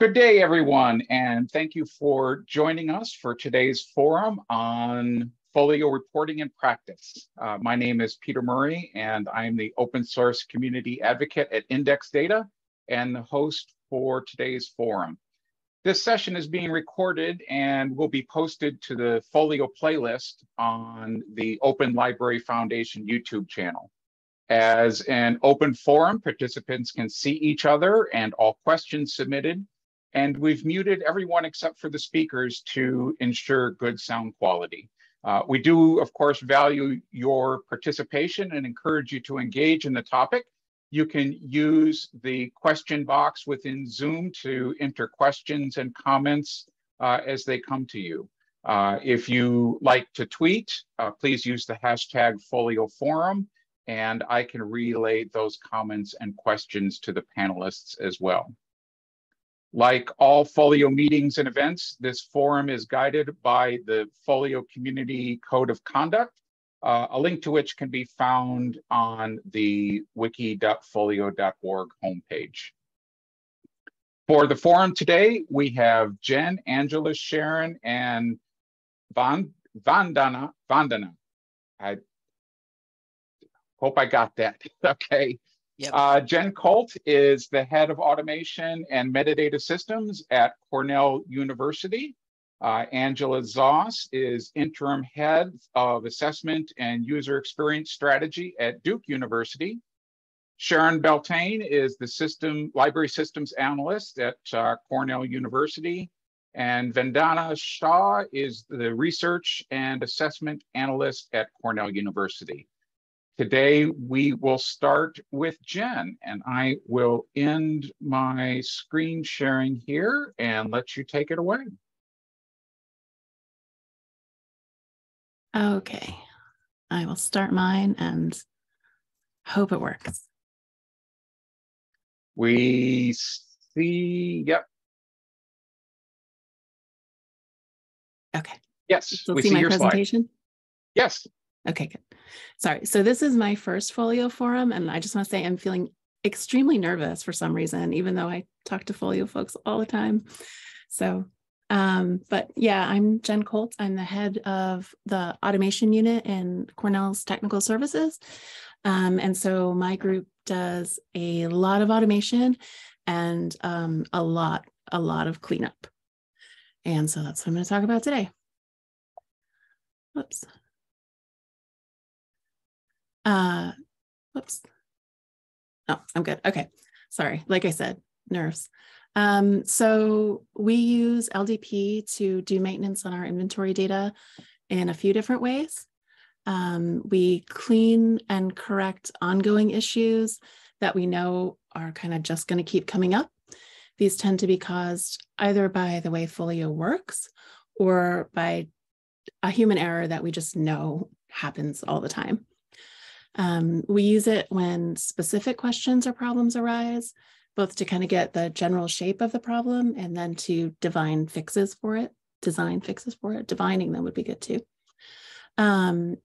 Good day, everyone, and thank you for joining us for today's forum on folio reporting and practice. Uh, my name is Peter Murray, and I'm the open source community advocate at Index Data and the host for today's forum. This session is being recorded and will be posted to the Folio playlist on the Open Library Foundation YouTube channel. As an open forum, participants can see each other and all questions submitted and we've muted everyone except for the speakers to ensure good sound quality. Uh, we do, of course, value your participation and encourage you to engage in the topic. You can use the question box within Zoom to enter questions and comments uh, as they come to you. Uh, if you like to tweet, uh, please use the hashtag FolioForum, and I can relay those comments and questions to the panelists as well. Like all Folio meetings and events, this forum is guided by the Folio Community Code of Conduct, uh, a link to which can be found on the wiki.folio.org homepage. For the forum today, we have Jen, Angela, Sharon, and Van, Vandana, Vandana. I hope I got that. okay. Yep. Uh, Jen Colt is the head of automation and metadata systems at Cornell University. Uh, Angela Zoss is interim head of assessment and user experience strategy at Duke University. Sharon Beltaine is the system library systems analyst at uh, Cornell University. And Vandana Shah is the research and assessment analyst at Cornell University. Today, we will start with Jen, and I will end my screen sharing here and let you take it away. Okay, I will start mine and hope it works. We see, yep. Okay. Yes, we see, see my presentation. Slide. Yes. Okay, good. Sorry. So this is my first folio forum, and I just want to say I'm feeling extremely nervous for some reason, even though I talk to folio folks all the time. So, um, but yeah, I'm Jen Colt. I'm the head of the automation unit in Cornell's technical services. Um, and so my group does a lot of automation and um, a lot, a lot of cleanup. And so that's what I'm going to talk about today. Whoops. Uh, whoops. Oh, I'm good. Okay. Sorry. Like I said, nerves. Um, so we use LDP to do maintenance on our inventory data in a few different ways. Um, we clean and correct ongoing issues that we know are kind of just going to keep coming up. These tend to be caused either by the way Folio works or by a human error that we just know happens all the time. Um, we use it when specific questions or problems arise, both to kind of get the general shape of the problem and then to divine fixes for it, design fixes for it. Divining them would be good too. Um,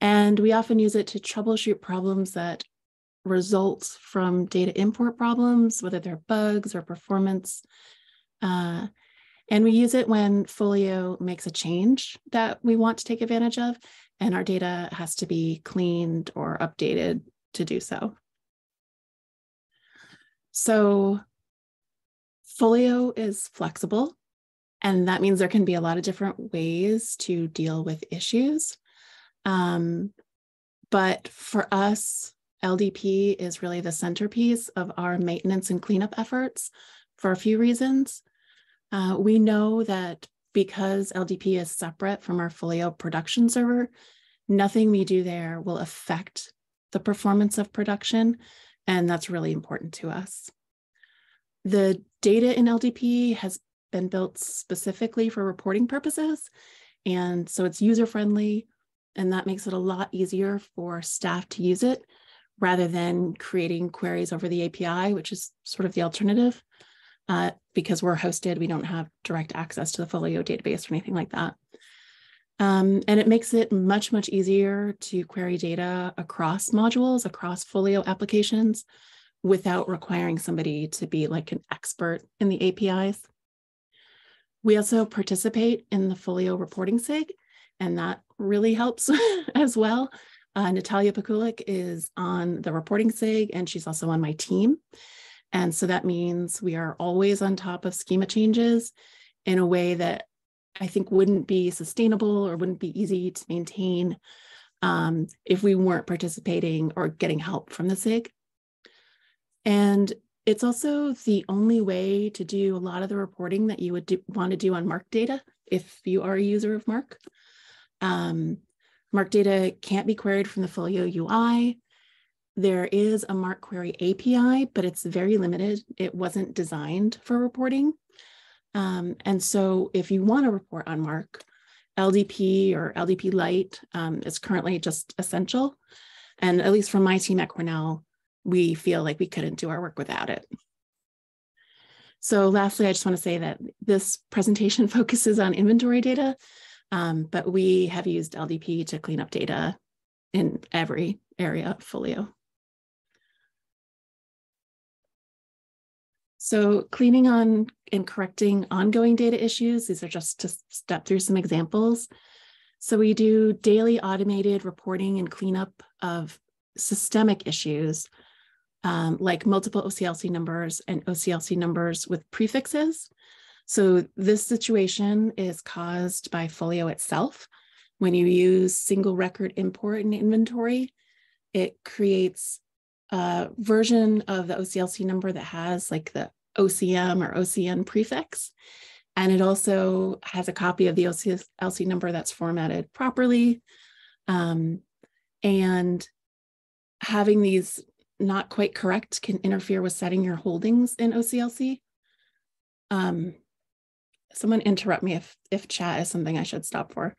and we often use it to troubleshoot problems that result from data import problems, whether they're bugs or performance. Uh, and we use it when Folio makes a change that we want to take advantage of and our data has to be cleaned or updated to do so. So Folio is flexible, and that means there can be a lot of different ways to deal with issues. Um, but for us, LDP is really the centerpiece of our maintenance and cleanup efforts for a few reasons. Uh, we know that because LDP is separate from our Folio production server, nothing we do there will affect the performance of production. And that's really important to us. The data in LDP has been built specifically for reporting purposes. And so it's user friendly, and that makes it a lot easier for staff to use it rather than creating queries over the API, which is sort of the alternative. Uh, because we're hosted, we don't have direct access to the Folio database or anything like that. Um, and it makes it much, much easier to query data across modules, across Folio applications, without requiring somebody to be like an expert in the APIs. We also participate in the Folio reporting SIG, and that really helps as well. Uh, Natalia Pakulik is on the reporting SIG, and she's also on my team. And so that means we are always on top of schema changes in a way that I think wouldn't be sustainable or wouldn't be easy to maintain um, if we weren't participating or getting help from the SIG. And it's also the only way to do a lot of the reporting that you would do, want to do on MARC data if you are a user of MARC. Um, MARC data can't be queried from the Folio UI. There is a MARC query API, but it's very limited. It wasn't designed for reporting. Um, and so if you want to report on MARC, LDP or LDP Lite um, is currently just essential. And at least from my team at Cornell, we feel like we couldn't do our work without it. So lastly, I just want to say that this presentation focuses on inventory data, um, but we have used LDP to clean up data in every area of Folio. So cleaning on and correcting ongoing data issues, these are just to step through some examples. So we do daily automated reporting and cleanup of systemic issues um, like multiple OCLC numbers and OCLC numbers with prefixes. So this situation is caused by Folio itself. When you use single record import and inventory, it creates a version of the OCLC number that has like the OCM or OCN prefix. And it also has a copy of the OCLC number that's formatted properly. Um, and having these not quite correct can interfere with setting your holdings in OCLC. Um, someone interrupt me if, if chat is something I should stop for.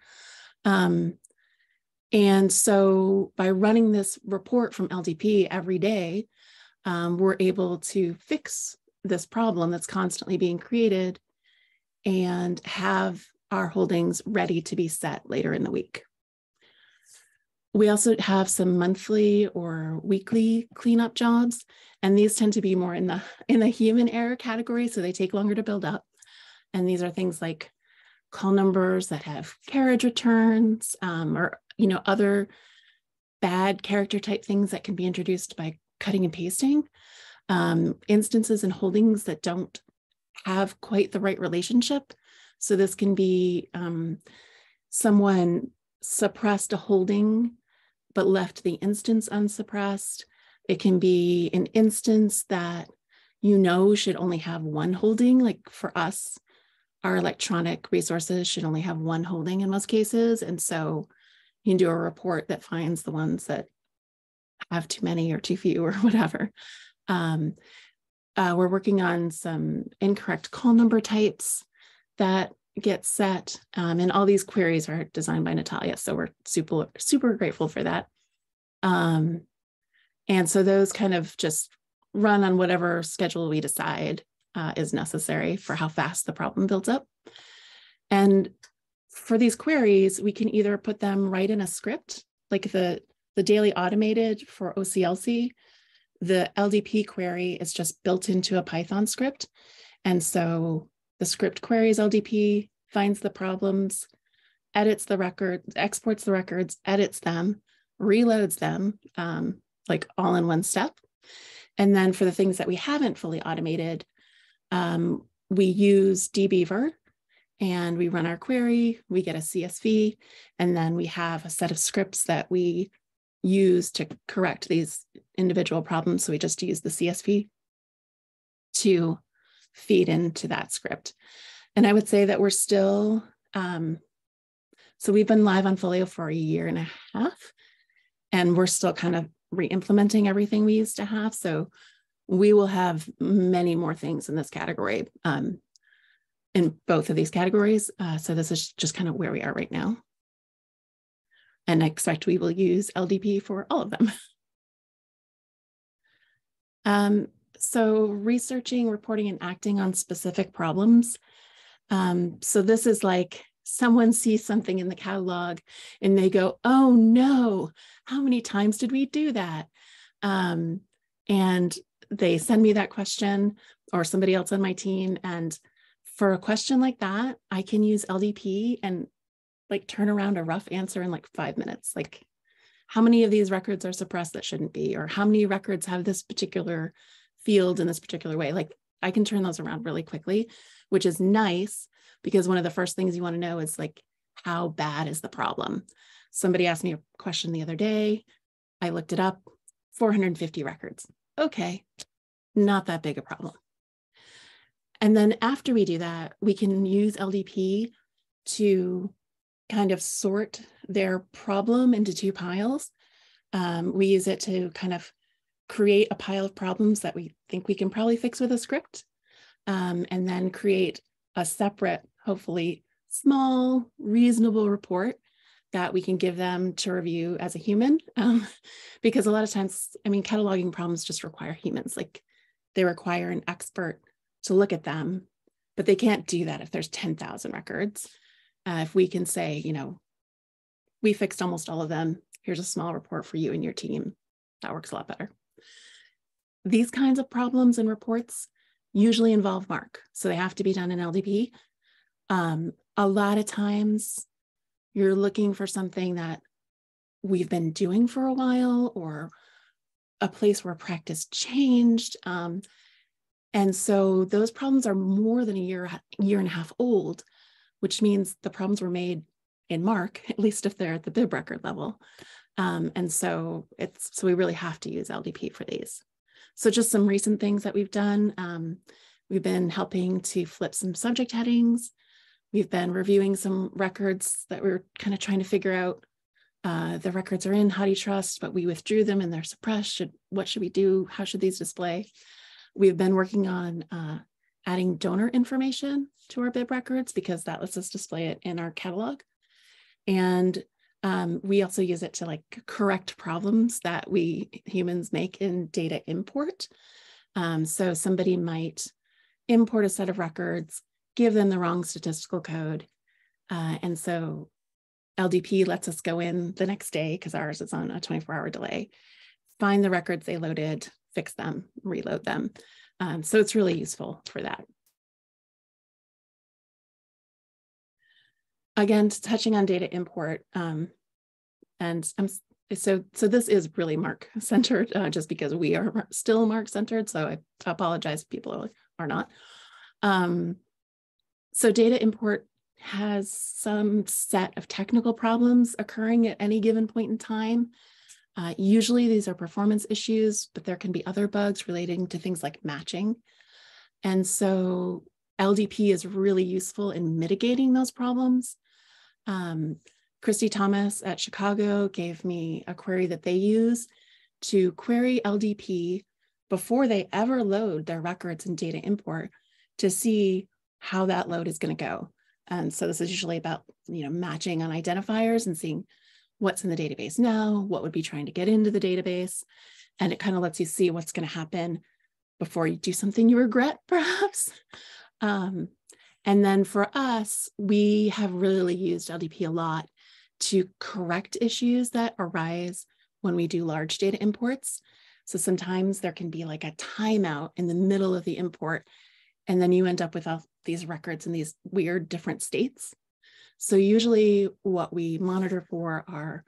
Um, and so by running this report from LDP every day, um, we're able to fix this problem that's constantly being created and have our holdings ready to be set later in the week. We also have some monthly or weekly cleanup jobs, and these tend to be more in the in the human error category, so they take longer to build up. And these are things like call numbers that have carriage returns um, or you know other bad character type things that can be introduced by cutting and pasting um, instances and holdings that don't have quite the right relationship so this can be um, someone suppressed a holding but left the instance unsuppressed it can be an instance that you know should only have one holding like for us our electronic resources should only have one holding in most cases. And so you can do a report that finds the ones that have too many or too few or whatever. Um, uh, we're working on some incorrect call number types that get set. Um, and all these queries are designed by Natalia. So we're super, super grateful for that. Um, and so those kind of just run on whatever schedule we decide uh, is necessary for how fast the problem builds up. And for these queries, we can either put them right in a script, like the, the daily automated for OCLC. The LDP query is just built into a Python script. And so the script queries LDP, finds the problems, edits the record, exports the records, edits them, reloads them, um, like all in one step. And then for the things that we haven't fully automated, um, we use dbeaver and we run our query, we get a CSV, and then we have a set of scripts that we use to correct these individual problems. So we just use the CSV to feed into that script. And I would say that we're still, um, so we've been live on Folio for a year and a half, and we're still kind of re-implementing everything we used to have. So we will have many more things in this category um, in both of these categories. Uh, so this is just kind of where we are right now. And I expect we will use LDP for all of them. um, so researching, reporting, and acting on specific problems. Um, so this is like someone sees something in the catalog and they go, oh no, how many times did we do that? Um, and they send me that question or somebody else on my team. And for a question like that, I can use LDP and like turn around a rough answer in like five minutes. Like, how many of these records are suppressed that shouldn't be, or how many records have this particular field in this particular way? Like, I can turn those around really quickly, which is nice because one of the first things you want to know is like, how bad is the problem? Somebody asked me a question the other day. I looked it up 450 records. Okay, not that big a problem. And then after we do that, we can use LDP to kind of sort their problem into two piles. Um, we use it to kind of create a pile of problems that we think we can probably fix with a script, um, and then create a separate, hopefully small, reasonable report that we can give them to review as a human. Um, because a lot of times, I mean, cataloging problems just require humans, like they require an expert to look at them, but they can't do that if there's 10,000 records. Uh, if we can say, you know, we fixed almost all of them, here's a small report for you and your team, that works a lot better. These kinds of problems and reports usually involve MARC, so they have to be done in LDP. Um, a lot of times you're looking for something that we've been doing for a while or a place where practice changed. Um, and so those problems are more than a year, year and a half old, which means the problems were made in MARC, at least if they're at the bib record level. Um, and so it's so we really have to use LDP for these. So just some recent things that we've done. Um, we've been helping to flip some subject headings. We've been reviewing some records that we are kind of trying to figure out. Uh, the records are in HathiTrust, but we withdrew them and they're suppressed. Should what should we do? How should these display? We've been working on uh, adding donor information to our bib records because that lets us display it in our catalog. And um, we also use it to like correct problems that we humans make in data import. Um, so somebody might import a set of records give them the wrong statistical code. Uh, and so LDP lets us go in the next day because ours is on a 24 hour delay, find the records they loaded, fix them, reload them. Um, so it's really useful for that. Again, touching on data import, um, and I'm so so this is really MARC centered, uh, just because we are still MARC centered. So I apologize if people are not. Um, so data import has some set of technical problems occurring at any given point in time. Uh, usually these are performance issues, but there can be other bugs relating to things like matching. And so LDP is really useful in mitigating those problems. Um, Christy Thomas at Chicago gave me a query that they use to query LDP before they ever load their records and data import to see how that load is going to go. And so this is usually about, you know, matching on identifiers and seeing what's in the database now, what would be trying to get into the database. And it kind of lets you see what's going to happen before you do something you regret, perhaps. Um, and then for us, we have really used LDP a lot to correct issues that arise when we do large data imports. So sometimes there can be like a timeout in the middle of the import, and then you end up with all these records in these weird different states. So usually what we monitor for are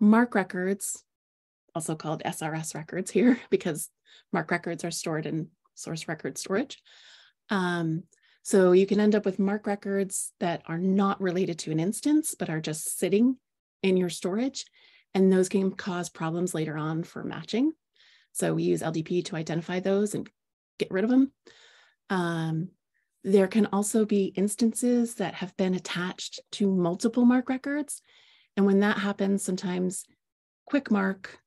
MARC records, also called SRS records here, because MARC records are stored in source record storage. Um, so you can end up with MARC records that are not related to an instance, but are just sitting in your storage. And those can cause problems later on for matching. So we use LDP to identify those and get rid of them. Um, there can also be instances that have been attached to multiple MARC records. And when that happens, sometimes Quick MARC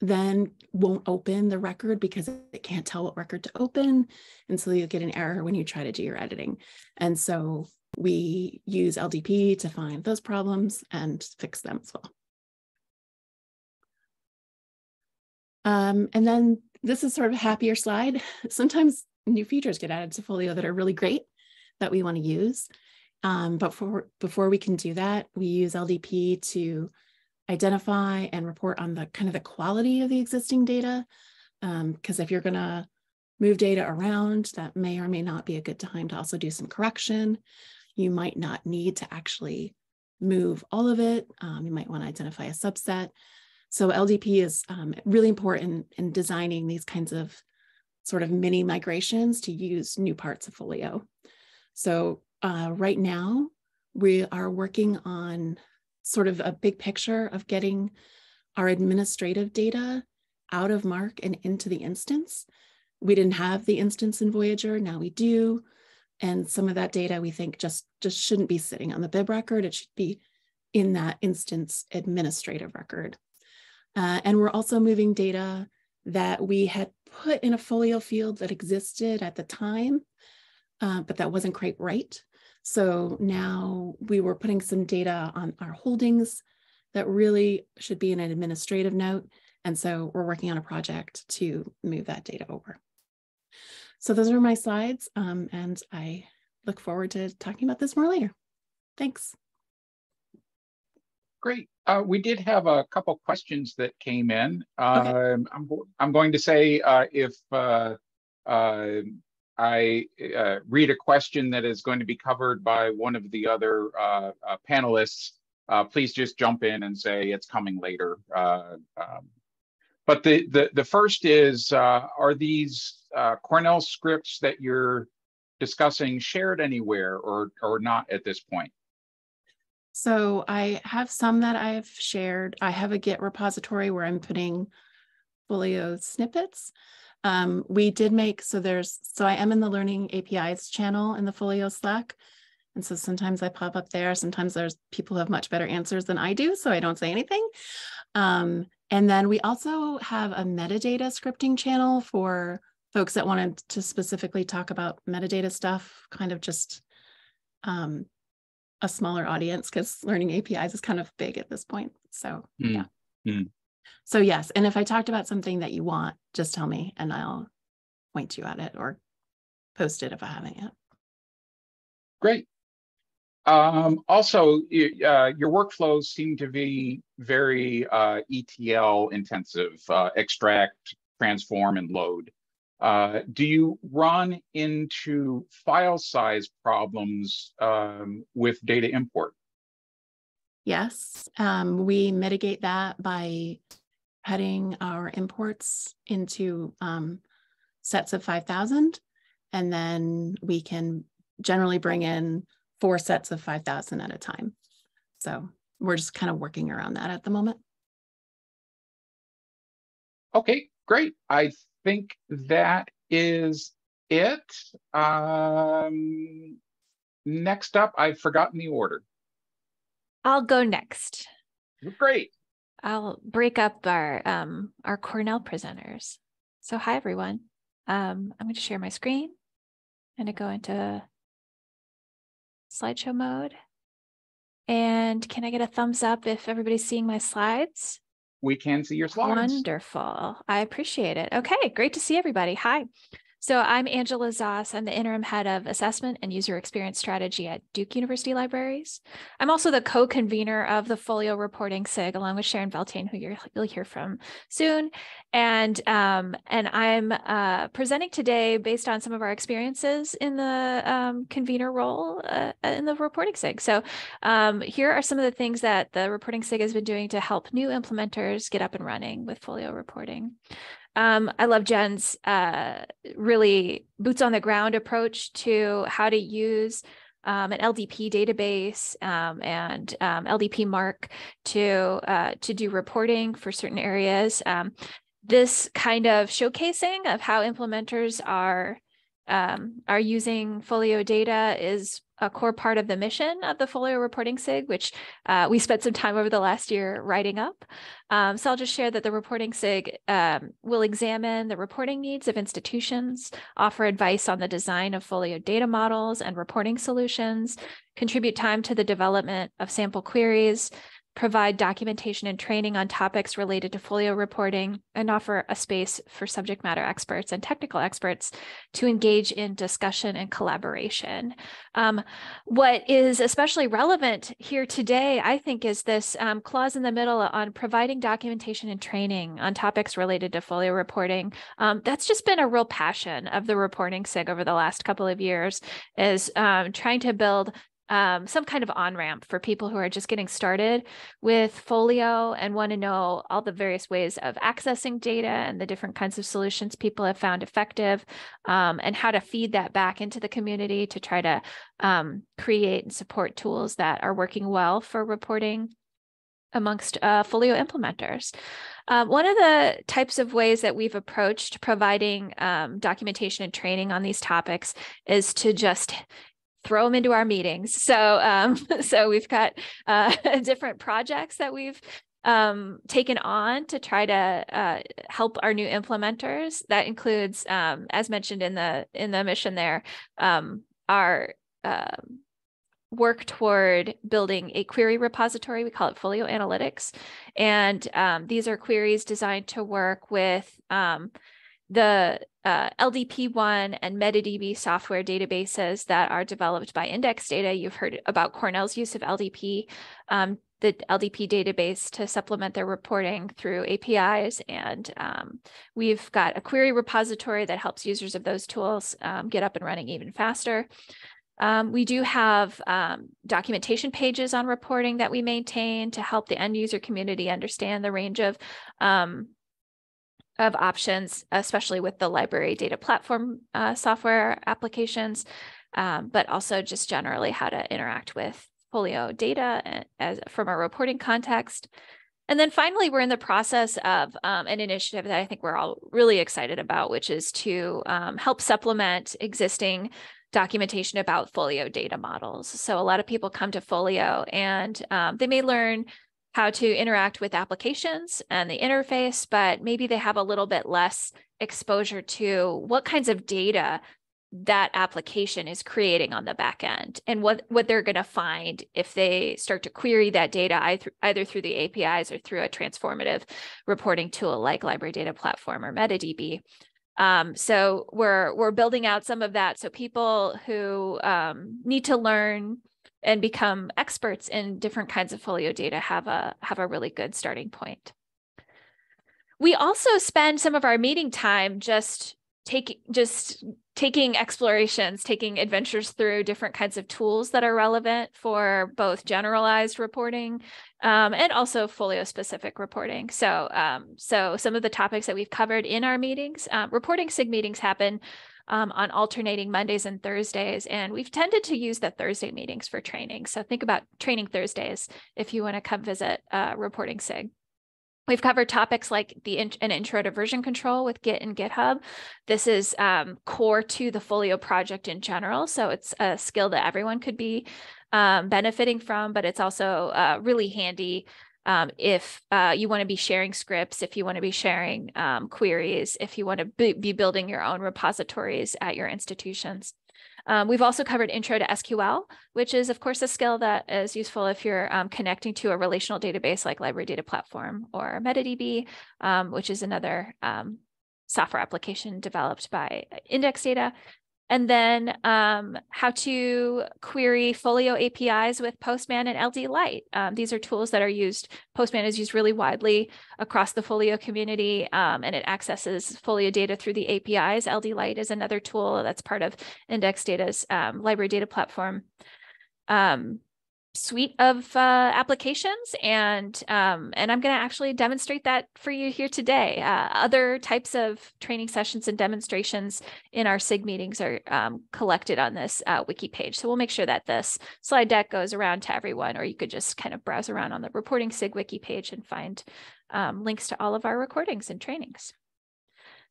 then won't open the record because it can't tell what record to open. And so you'll get an error when you try to do your editing. And so we use LDP to find those problems and fix them as well. Um, and then this is sort of a happier slide. Sometimes new features get added to Folio that are really great that we want to use. Um, but for, before we can do that, we use LDP to identify and report on the kind of the quality of the existing data. Because um, if you're going to move data around. That may or may not be a good time to also do some correction. You might not need to actually move all of it. Um, you might want to identify a subset. So LDP is um, really important in designing these kinds of sort of mini migrations to use new parts of Folio. So uh, right now, we are working on sort of a big picture of getting our administrative data out of MARC and into the instance. We didn't have the instance in Voyager, now we do. And some of that data we think just, just shouldn't be sitting on the bib record, it should be in that instance administrative record. Uh, and we're also moving data that we had put in a folio field that existed at the time, uh, but that wasn't quite right. So now we were putting some data on our holdings that really should be in an administrative note. And so we're working on a project to move that data over. So those are my slides, um, and I look forward to talking about this more later. Thanks. Great. Uh, we did have a couple questions that came in. Okay. Um, I'm, I'm going to say uh, if uh, uh I uh, read a question that is going to be covered by one of the other uh, panelists, please just jump in and say it's coming later. Um, but the, the, the first is, are these Cornell scripts that you're discussing shared anywhere or, or not at this point? So I have some that I've shared. I have a Git repository where I'm putting Folio snippets. Um, we did make, so there's, so I am in the learning APIs channel in the Folio Slack. And so sometimes I pop up there. Sometimes there's people who have much better answers than I do, so I don't say anything. Um, and then we also have a metadata scripting channel for folks that wanted to specifically talk about metadata stuff, kind of just um, a smaller audience because learning APIs is kind of big at this point. So mm. yeah. Mm. So yes, and if I talked about something that you want, just tell me and I'll point you at it or post it if I haven't yet. Great. Um, also, uh, your workflows seem to be very uh, ETL intensive, uh, extract, transform, and load. Uh, do you run into file size problems um, with data import? Yes, um, we mitigate that by cutting our imports into um, sets of 5,000, and then we can generally bring in four sets of 5,000 at a time. So we're just kind of working around that at the moment. Okay, great. I think that is it. Um, next up, I've forgotten the order. I'll go next. Great. I'll break up our um, our Cornell presenters. So hi everyone. Um, I'm going to share my screen and to go into slideshow mode. And can I get a thumbs up if everybody's seeing my slides? We can see your slides. Wonderful. I appreciate it. Okay, great to see everybody. Hi. So I'm Angela Zoss. I'm the interim head of assessment and user experience strategy at Duke University Libraries. I'm also the co-convener of the Folio Reporting SIG, along with Sharon Beltaine, who you will hear from soon. And um, and I'm uh, presenting today based on some of our experiences in the um, convener role uh, in the reporting SIG. So um, here are some of the things that the reporting SIG has been doing to help new implementers get up and running with Folio reporting. Um, I love Jen's uh, really boots on the ground approach to how to use um, an LDP database um, and um, LDP MARC to uh, to do reporting for certain areas. Um, this kind of showcasing of how implementers are um, are using Folio data is a core part of the mission of the Folio Reporting SIG, which uh, we spent some time over the last year writing up. Um, so I'll just share that the Reporting SIG um, will examine the reporting needs of institutions, offer advice on the design of Folio data models and reporting solutions, contribute time to the development of sample queries, provide documentation and training on topics related to folio reporting, and offer a space for subject matter experts and technical experts to engage in discussion and collaboration. Um, what is especially relevant here today, I think, is this um, clause in the middle on providing documentation and training on topics related to folio reporting. Um, that's just been a real passion of the reporting SIG over the last couple of years, is um, trying to build um, some kind of on ramp for people who are just getting started with Folio and want to know all the various ways of accessing data and the different kinds of solutions people have found effective, um, and how to feed that back into the community to try to um, create and support tools that are working well for reporting amongst uh, Folio implementers. Uh, one of the types of ways that we've approached providing um, documentation and training on these topics is to just throw them into our meetings. So, um, so we've got uh, different projects that we've um, taken on to try to uh, help our new implementers. That includes, um, as mentioned in the in the mission, there um, our um, work toward building a query repository. We call it Folio Analytics, and um, these are queries designed to work with the uh, LDP1 and MetaDB software databases that are developed by Index Data. You've heard about Cornell's use of LDP, um, the LDP database to supplement their reporting through APIs. And um, we've got a query repository that helps users of those tools um, get up and running even faster. Um, we do have um, documentation pages on reporting that we maintain to help the end user community understand the range of um, of options, especially with the library data platform uh, software applications, um, but also just generally how to interact with Folio data as from a reporting context. And then finally, we're in the process of um, an initiative that I think we're all really excited about, which is to um, help supplement existing documentation about Folio data models. So a lot of people come to Folio and um, they may learn how to interact with applications and the interface, but maybe they have a little bit less exposure to what kinds of data that application is creating on the back end and what, what they're going to find if they start to query that data either, through the APIs or through a transformative reporting tool like Library Data Platform or MetaDB. Um, so we're we're building out some of that so people who um, need to learn and become experts in different kinds of folio data have a have a really good starting point. We also spend some of our meeting time just taking just taking explorations, taking adventures through different kinds of tools that are relevant for both generalized reporting um, and also folio specific reporting. So, um, so some of the topics that we've covered in our meetings, um, reporting SIG meetings happen um, on alternating Mondays and Thursdays. And we've tended to use the Thursday meetings for training. So think about training Thursdays if you want to come visit uh, Reporting SIG. We've covered topics like the in, an intro to version control with Git and GitHub. This is um, core to the Folio project in general. So it's a skill that everyone could be um, benefiting from, but it's also uh, really handy um, if uh, you want to be sharing scripts, if you want to be sharing um, queries, if you want to be, building your own repositories at your institutions. Um, we've also covered intro to SQL, which is of course a skill that is useful if you're um, connecting to a relational database like Library Data Platform or MetaDB, um, which is another um, software application developed by Index Data and then um, how to query Folio APIs with Postman and LD Lite. Um, these are tools that are used, Postman is used really widely across the Folio community, um, and it accesses Folio data through the APIs. LD Lite is another tool that's part of Index Data's um, library data platform. Suite of uh, applications and um, and I'm going to actually demonstrate that for you here today. Uh, other types of training sessions and demonstrations in our SIG meetings are um, collected on this uh, wiki page. So we'll make sure that this slide deck goes around to everyone, or you could just kind of browse around on the reporting SIG wiki page and find um, links to all of our recordings and trainings.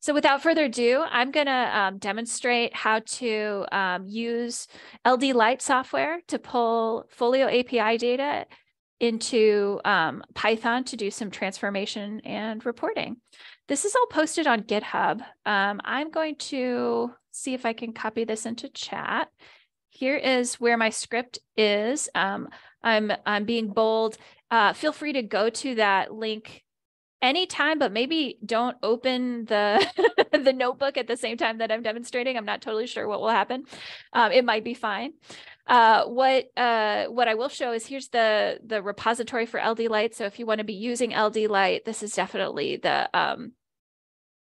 So without further ado, I'm going to um, demonstrate how to um, use LD Lite software to pull Folio API data into um, Python to do some transformation and reporting. This is all posted on GitHub. Um, I'm going to see if I can copy this into chat. Here is where my script is. Um, I'm, I'm being bold. uh, feel free to go to that link anytime, but maybe don't open the the notebook at the same time that I'm demonstrating. I'm not totally sure what will happen. Um, it might be fine. Uh, what uh, what I will show is here's the the repository for LD Lite So if you want to be using LD Lite this is definitely the um,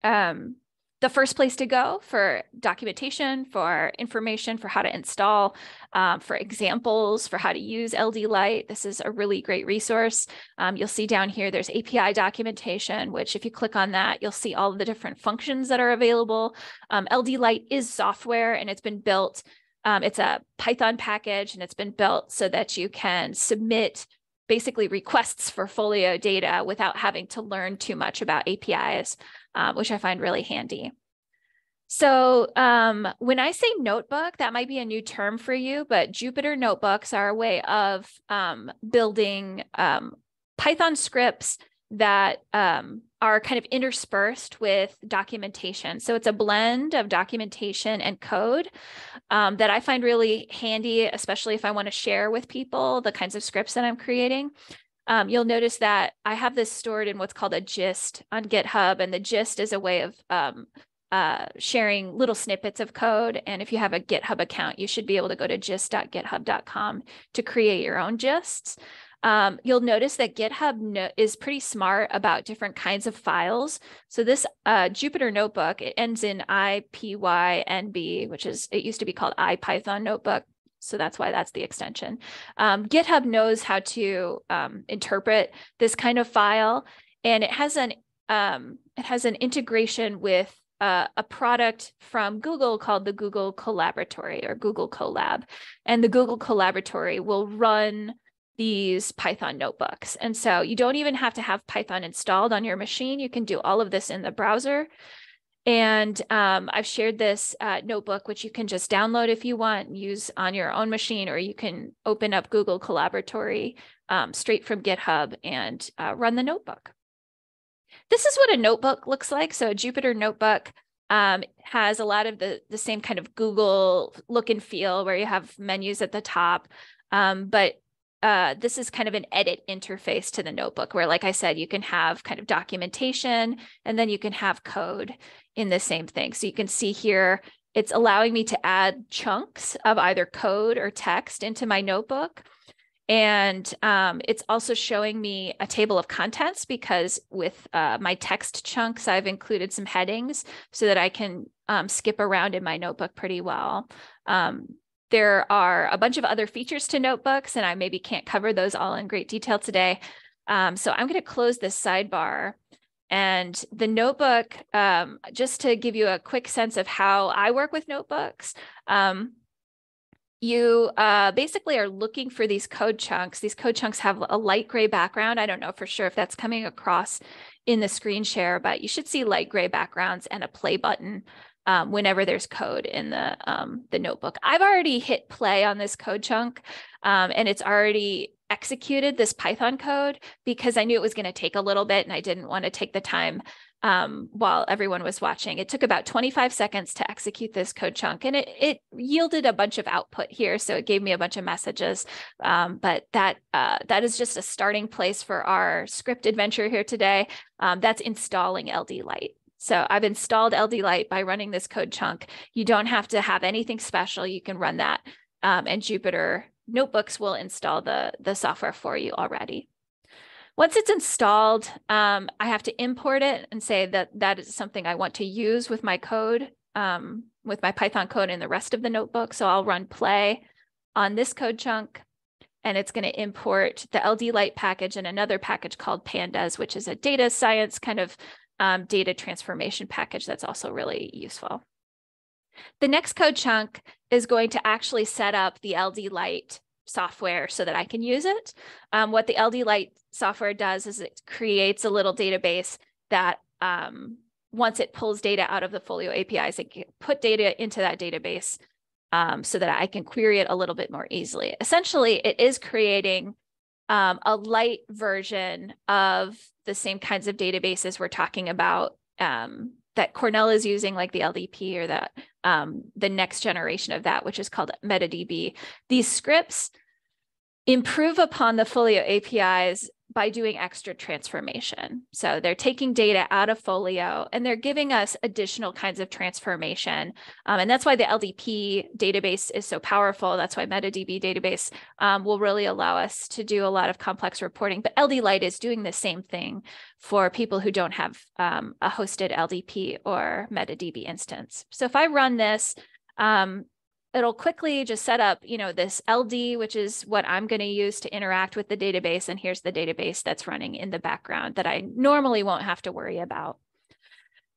um, the first place to go for documentation, for information, for how to install, um, for examples, for how to use LD Lite. This is a really great resource. Um, you'll see down here, there's API documentation, which if you click on that, you'll see all the different functions that are available. Um, LD Lite is software and it's been built, um, it's a Python package and it's been built so that you can submit basically requests for folio data without having to learn too much about APIs um, which I find really handy. So um, when I say notebook, that might be a new term for you, but Jupyter notebooks are a way of um, building um, Python scripts that um, are kind of interspersed with documentation. So it's a blend of documentation and code um, that I find really handy, especially if I want to share with people the kinds of scripts that I'm creating um, you'll notice that I have this stored in what's called a gist on GitHub. And the gist is a way of um, uh, sharing little snippets of code. And if you have a GitHub account, you should be able to go to gist.github.com to create your own gists. Um, you'll notice that GitHub no is pretty smart about different kinds of files. So this uh, Jupyter notebook, it ends in IPYNB, which is, it used to be called IPython notebook. So that's why that's the extension. Um, GitHub knows how to um, interpret this kind of file, and it has an um, it has an integration with uh, a product from Google called the Google Colaboratory or Google Colab, and the Google Colaboratory will run these Python notebooks. And so you don't even have to have Python installed on your machine. You can do all of this in the browser. And um, I've shared this uh, notebook, which you can just download if you want, use on your own machine, or you can open up Google Colaboratory um, straight from GitHub and uh, run the notebook. This is what a notebook looks like. So a Jupyter notebook um, has a lot of the, the same kind of Google look and feel where you have menus at the top. Um, but uh, this is kind of an edit interface to the notebook where, like I said, you can have kind of documentation and then you can have code in the same thing. So you can see here, it's allowing me to add chunks of either code or text into my notebook. And um, it's also showing me a table of contents because with uh, my text chunks, I've included some headings so that I can um, skip around in my notebook pretty well. Um, there are a bunch of other features to notebooks, and I maybe can't cover those all in great detail today. Um, so I'm going to close this sidebar. And the notebook, um, just to give you a quick sense of how I work with notebooks, um, you uh, basically are looking for these code chunks. These code chunks have a light gray background. I don't know for sure if that's coming across in the screen share, but you should see light gray backgrounds and a play button um, whenever there's code in the um, the notebook. I've already hit play on this code chunk, um, and it's already executed this Python code because I knew it was going to take a little bit, and I didn't want to take the time um, while everyone was watching. It took about 25 seconds to execute this code chunk, and it it yielded a bunch of output here. So it gave me a bunch of messages. Um, but that uh, that is just a starting place for our script adventure here today. Um, that's installing LD Lite. So I've installed LD Lite by running this code chunk. You don't have to have anything special. You can run that um, and Jupyter Notebooks will install the, the software for you already. Once it's installed, um, I have to import it and say that that is something I want to use with my code, um, with my Python code in the rest of the notebook. So I'll run play on this code chunk and it's going to import the LD Lite package and another package called Pandas, which is a data science kind of um, data transformation package that's also really useful. The next code chunk is going to actually set up the LD Lite software so that I can use it. Um, what the LD Lite software does is it creates a little database that um, once it pulls data out of the Folio APIs, it can put data into that database um, so that I can query it a little bit more easily. Essentially, it is creating um, a light version of the same kinds of databases we're talking about um, that Cornell is using, like the LDP or that um, the next generation of that, which is called MetaDB. These scripts improve upon the Folio APIs by doing extra transformation. So they're taking data out of Folio and they're giving us additional kinds of transformation. Um, and that's why the LDP database is so powerful. That's why MetaDB database um, will really allow us to do a lot of complex reporting. But LD Lite is doing the same thing for people who don't have um, a hosted LDP or MetaDB instance. So if I run this, um, it'll quickly just set up, you know, this LD, which is what I'm going to use to interact with the database. And here's the database that's running in the background that I normally won't have to worry about.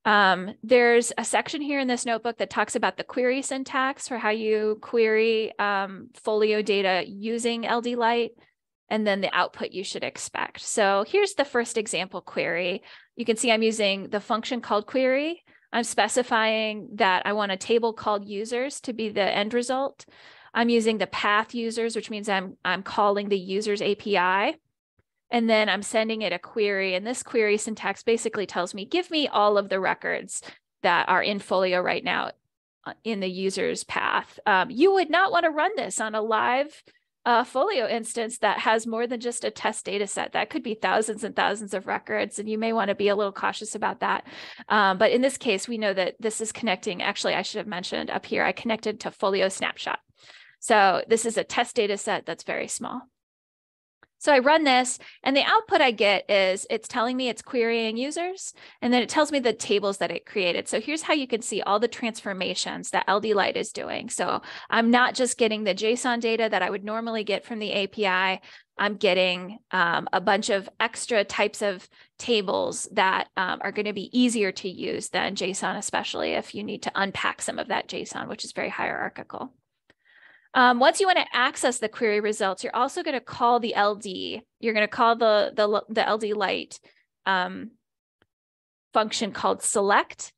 Um, there's a section here in this notebook that talks about the query syntax for how you query um, folio data using LD Lite and then the output you should expect. So here's the first example query. You can see I'm using the function called query. I'm specifying that I want a table called users to be the end result. I'm using the path users, which means I'm, I'm calling the users API. And then I'm sending it a query. And this query syntax basically tells me, give me all of the records that are in Folio right now uh, in the user's path. Um, you would not want to run this on a live a Folio instance that has more than just a test data set. That could be thousands and thousands of records, and you may want to be a little cautious about that. Um, but in this case, we know that this is connecting. Actually, I should have mentioned up here, I connected to Folio Snapshot. So this is a test data set that's very small. So I run this and the output I get is it's telling me it's querying users and then it tells me the tables that it created. So here's how you can see all the transformations that LD Lite is doing. So I'm not just getting the JSON data that I would normally get from the API. I'm getting um, a bunch of extra types of tables that um, are going to be easier to use than JSON, especially if you need to unpack some of that JSON, which is very hierarchical. Um, once you want to access the query results, you're also going to call the LD. You're going to call the, the, the LD Lite um, function called select.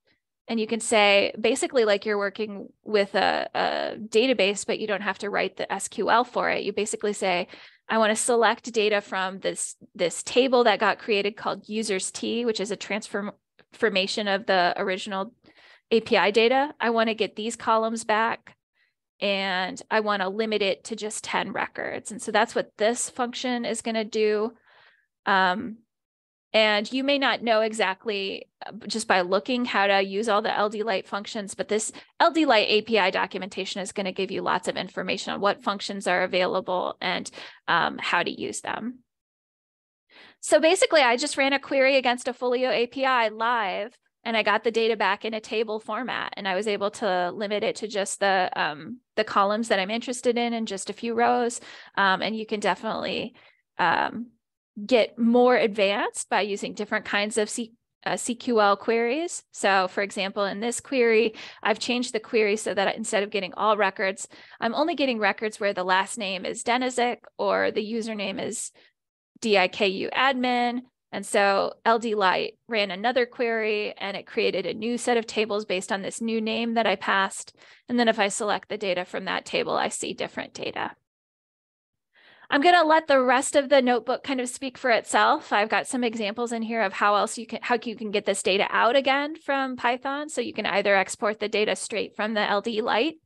And you can say basically like you're working with a, a database, but you don't have to write the SQL for it. You basically say, I want to select data from this, this table that got created called users T, which is a transformation of the original API data. I want to get these columns back and I want to limit it to just 10 records. And so that's what this function is going to do. Um, and you may not know exactly uh, just by looking how to use all the LD Lite functions, but this LD Lite API documentation is going to give you lots of information on what functions are available and um, how to use them. So basically, I just ran a query against a Folio API live and I got the data back in a table format and I was able to limit it to just the um, the columns that I'm interested in and just a few rows. Um, and you can definitely um, get more advanced by using different kinds of C uh, CQL queries. So for example, in this query, I've changed the query so that instead of getting all records, I'm only getting records where the last name is Denizik or the username is DIKU admin and so LD Lite ran another query and it created a new set of tables based on this new name that I passed. And then if I select the data from that table, I see different data. I'm going to let the rest of the notebook kind of speak for itself. I've got some examples in here of how else you can how you can get this data out again from Python. So you can either export the data straight from the LD Lite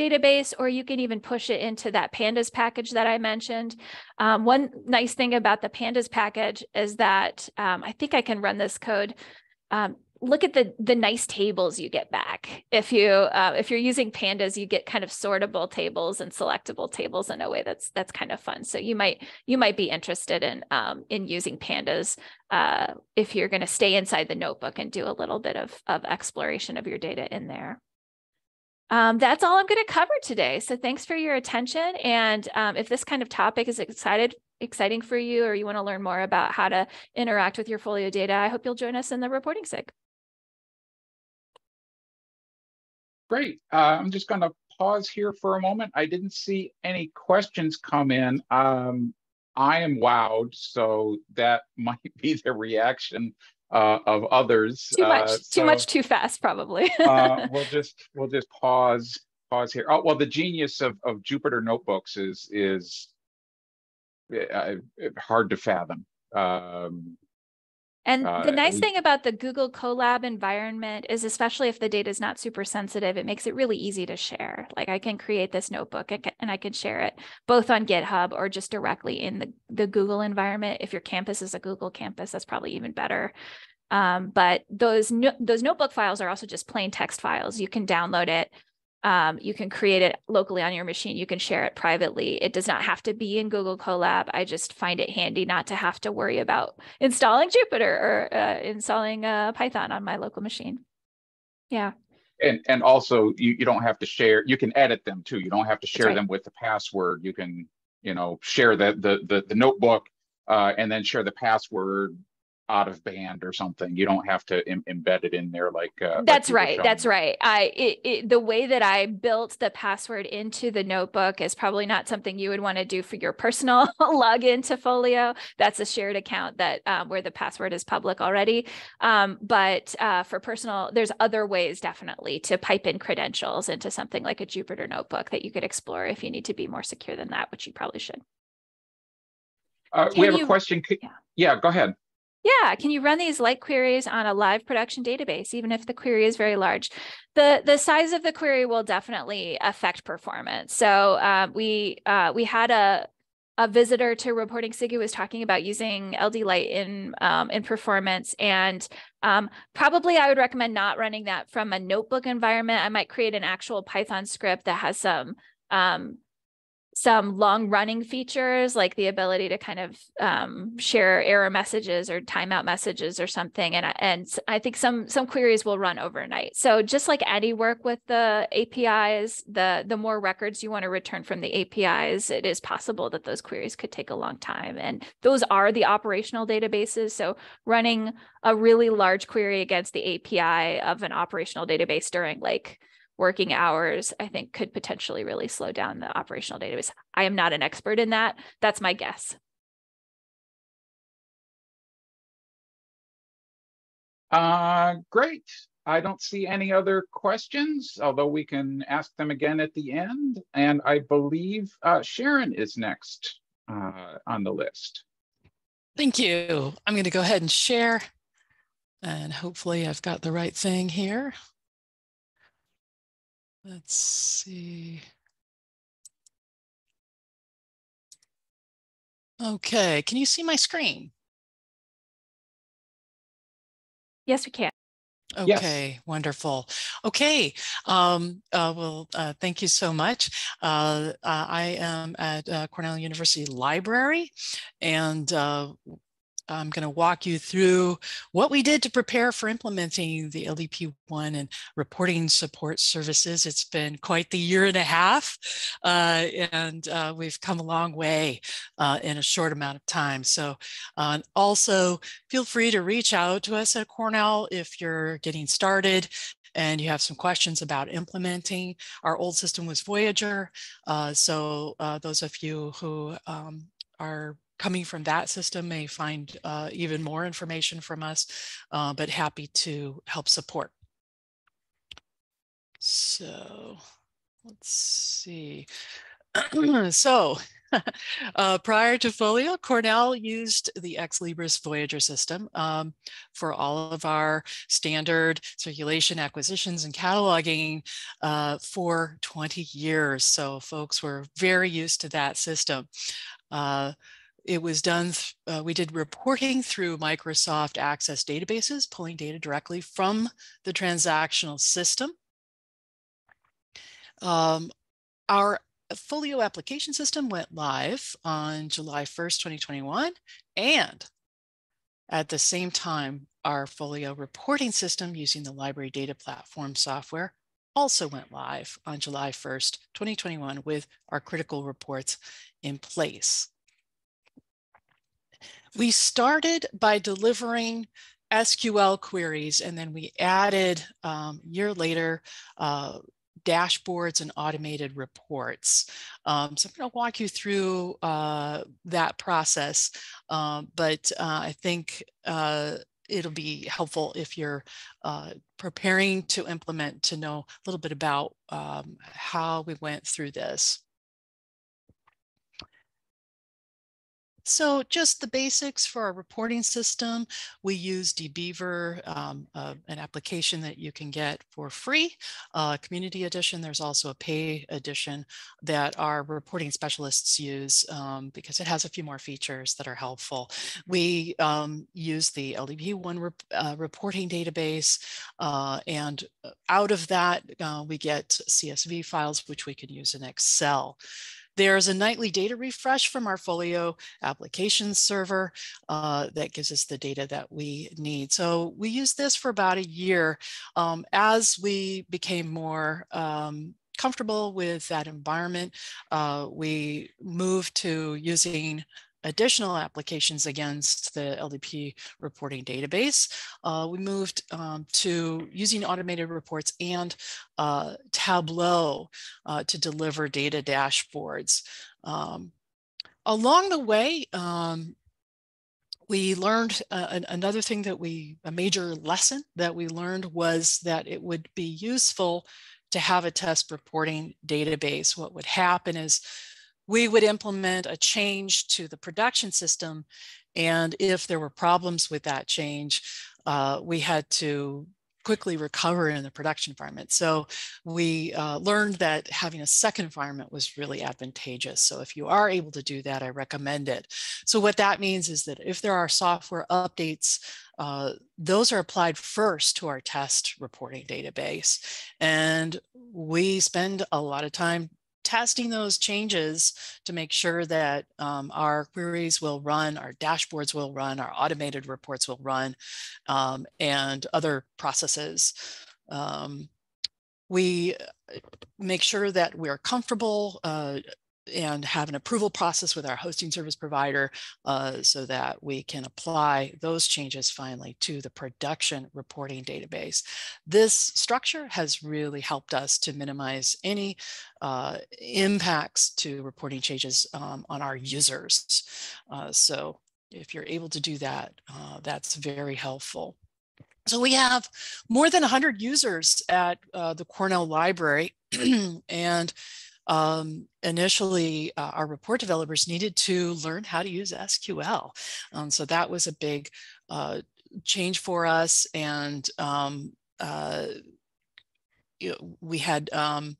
database, or you can even push it into that pandas package that I mentioned. Um, one nice thing about the pandas package is that um, I think I can run this code. Um, look at the the nice tables you get back if you uh, if you're using pandas you get kind of sortable tables and selectable tables in a way that's that's kind of fun so you might you might be interested in um, in using pandas uh, if you're going to stay inside the notebook and do a little bit of of exploration of your data in there um, that's all I'm going to cover today. So thanks for your attention. And um, if this kind of topic is excited, exciting for you, or you want to learn more about how to interact with your folio data, I hope you'll join us in the reporting SIG. Great. Uh, I'm just going to pause here for a moment. I didn't see any questions come in. Um, I am wowed, so that might be the reaction uh, of others. Too much, uh, so, too much, too fast, probably. uh, we'll just we'll just pause pause here. Oh well, the genius of of Jupyter notebooks is is uh, hard to fathom. Um, And uh, the nice thing about the Google Colab environment is, especially if the data is not super sensitive, it makes it really easy to share. Like I can create this notebook and I can share it both on GitHub or just directly in the, the Google environment. If your campus is a Google campus, that's probably even better. Um, but those no, those notebook files are also just plain text files. You can download it um, you can create it locally on your machine. You can share it privately. It does not have to be in Google Colab. I just find it handy not to have to worry about installing Jupyter or uh, installing uh, Python on my local machine. Yeah. And and also you, you don't have to share. You can edit them too. You don't have to share right. them with the password. You can you know share the the the, the notebook uh, and then share the password out of band or something. You don't have to Im- embed it in there like. Uh, That's like right. That's right. I it, it, the way that I built the password into the notebook is probably not something you would want to do for your personal login to Folio. That's a shared account that um, where the password is public already. Um, but uh, for personal, there's other ways definitely to pipe in credentials into something like a Jupyter notebook that you could explore if you need to be more secure than that, which you probably should. Uh, we have you, a question. Yeah. yeah, go ahead. Yeah, can you run these like queries on a live production database, even if the query is very large? The the size of the query will definitely affect performance. So um, we uh, we had a a visitor to reporting SIG was talking about using LD Lite in um, in performance, and um, probably I would recommend not running that from a notebook environment. I might create an actual Python script that has some um, some long running features like the ability to kind of um, share error messages or timeout messages or something. And and I think some some queries will run overnight. So just like any work with the APIs the the more records you want to return from the APIs it is possible that those queries could take a long time. And those are the operational databases. So running a really large query against the API of an operational database during like working hours, I think could potentially really slow down the operational database. I am not an expert in that. That's my guess. Uh, great. I don't see any other questions, although we can ask them again at the end. And I believe uh, Sharon is next uh, on the list. Thank you. I'm going to go ahead and share. And hopefully I've got the right thing here. Let's see. Okay, can you see my screen? Yes, we can. Okay, yes. wonderful. Okay, um, uh, well, uh, thank you so much. Uh, uh I am at uh, Cornell University Library, and uh, I'm going to walk you through what we did to prepare for implementing the LDP1 and reporting support services. It's been quite the year and a half, uh, and uh, we've come a long way uh, in a short amount of time. So uh, also feel free to reach out to us at Cornell if you're getting started and you have some questions about implementing. Our old system was Voyager. Uh, so uh, those of you who um, are coming from that system may find uh, even more information from us, uh, but happy to help support. So let's see. so uh, prior to Folio, Cornell used the Ex Libris Voyager system um, for all of our standard circulation acquisitions and cataloging uh, for 20 years. So folks were very used to that system. Uh, it was done, uh, we did reporting through Microsoft Access databases, pulling data directly from the transactional system. Um, our Folio application system went live on July 1st, 2021. And at the same time, our Folio reporting system using the library data platform software also went live on July 1st, 2021 with our critical reports in place. We started by delivering SQL queries, and then we added um, year later uh, dashboards and automated reports. Um, so I'm going to walk you through uh, that process, um, but uh, I think uh, it'll be helpful if you're uh, preparing to implement to know a little bit about um, how we went through this. So just the basics for our reporting system, we use dbeaver, um, uh, an application that you can get for free, uh, community edition. There's also a pay edition that our reporting specialists use um, because it has a few more features that are helpful. We um, use the LDP1 rep uh, reporting database uh, and uh, out of that uh, we get CSV files which we can use in Excel. There's a nightly data refresh from our Folio application server uh, that gives us the data that we need. So we used this for about a year. Um, as we became more um, comfortable with that environment, uh, we moved to using additional applications against the LDP reporting database. Uh, we moved um, to using automated reports and uh, Tableau uh, to deliver data dashboards. Um, along the way, um, we learned uh, another thing that we, a major lesson that we learned was that it would be useful to have a test reporting database. What would happen is we would implement a change to the production system. And if there were problems with that change, uh, we had to quickly recover in the production environment. So we uh, learned that having a second environment was really advantageous. So if you are able to do that, I recommend it. So what that means is that if there are software updates, uh, those are applied first to our test reporting database. And we spend a lot of time testing those changes to make sure that um, our queries will run, our dashboards will run, our automated reports will run, um, and other processes. Um, we uh, make sure that we're comfortable uh, and have an approval process with our hosting service provider uh, so that we can apply those changes finally to the production reporting database. This structure has really helped us to minimize any uh, impacts to reporting changes um, on our users. Uh, so if you're able to do that, uh, that's very helpful. So we have more than 100 users at uh, the Cornell Library and um, initially uh, our report developers needed to learn how to use SQL. Um, so that was a big uh, change for us. And um, uh, you know, we had um,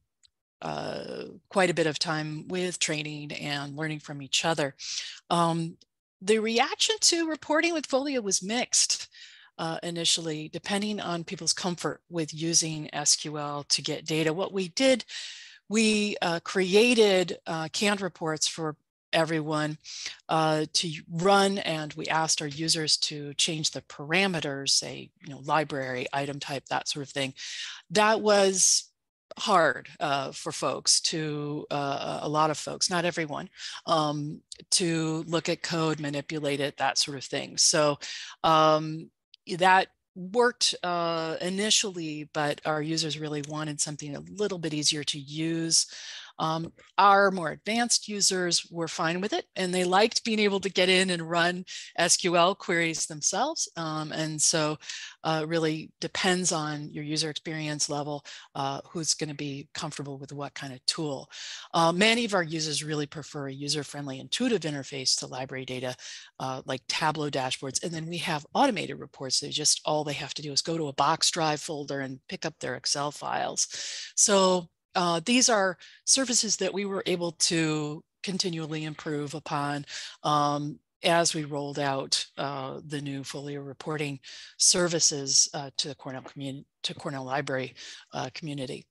uh, quite a bit of time with training and learning from each other. Um, the reaction to reporting with Folio was mixed. Uh, initially, depending on people's comfort with using SQL to get data. What we did we uh, created uh, canned reports for everyone uh, to run and we asked our users to change the parameters say you know library item type that sort of thing. That was hard uh, for folks to uh, a lot of folks not everyone um, to look at code manipulate it that sort of thing. So um, that worked uh, initially, but our users really wanted something a little bit easier to use. Um, our more advanced users were fine with it and they liked being able to get in and run SQL queries themselves. Um, and so uh, really depends on your user experience level, uh, who's going to be comfortable with what kind of tool. Uh, many of our users really prefer a user-friendly intuitive interface to library data uh, like Tableau dashboards. And then we have automated reports. They just all they have to do is go to a box drive folder and pick up their Excel files. So uh, these are services that we were able to continually improve upon um, as we rolled out uh, the new folio reporting services uh, to the Cornell community, to Cornell Library uh, community.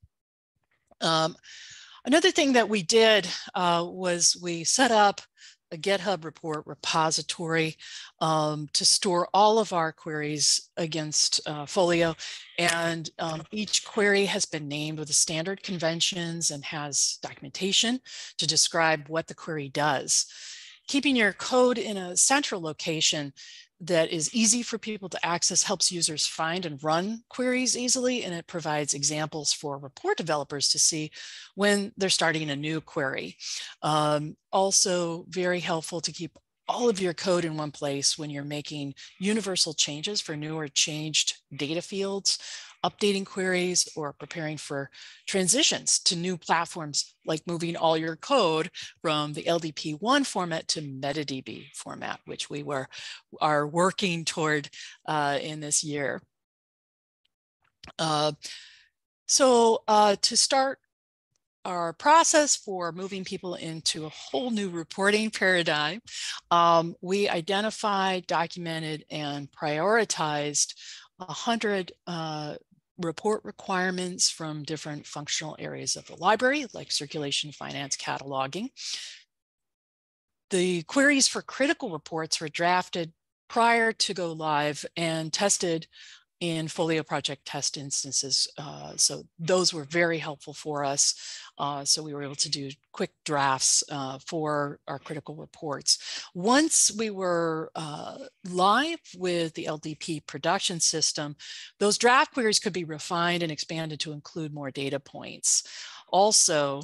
Um, another thing that we did uh, was we set up a GitHub report repository um, to store all of our queries against uh, Folio. And um, each query has been named with the standard conventions and has documentation to describe what the query does. Keeping your code in a central location that is easy for people to access helps users find and run queries easily, and it provides examples for report developers to see when they're starting a new query. Um, also very helpful to keep all of your code in one place when you're making universal changes for new or changed data fields. Updating queries or preparing for transitions to new platforms like moving all your code from the LDP1 format to MetaDB format, which we were are working toward uh, in this year. Uh, so uh, to start our process for moving people into a whole new reporting paradigm, um, we identified, documented, and prioritized 100 uh, report requirements from different functional areas of the library, like circulation, finance, cataloging. The queries for critical reports were drafted prior to go live and tested in Folio project test instances. Uh, so those were very helpful for us. Uh, so we were able to do quick drafts uh, for our critical reports. Once we were uh, live with the LDP production system, those draft queries could be refined and expanded to include more data points. Also,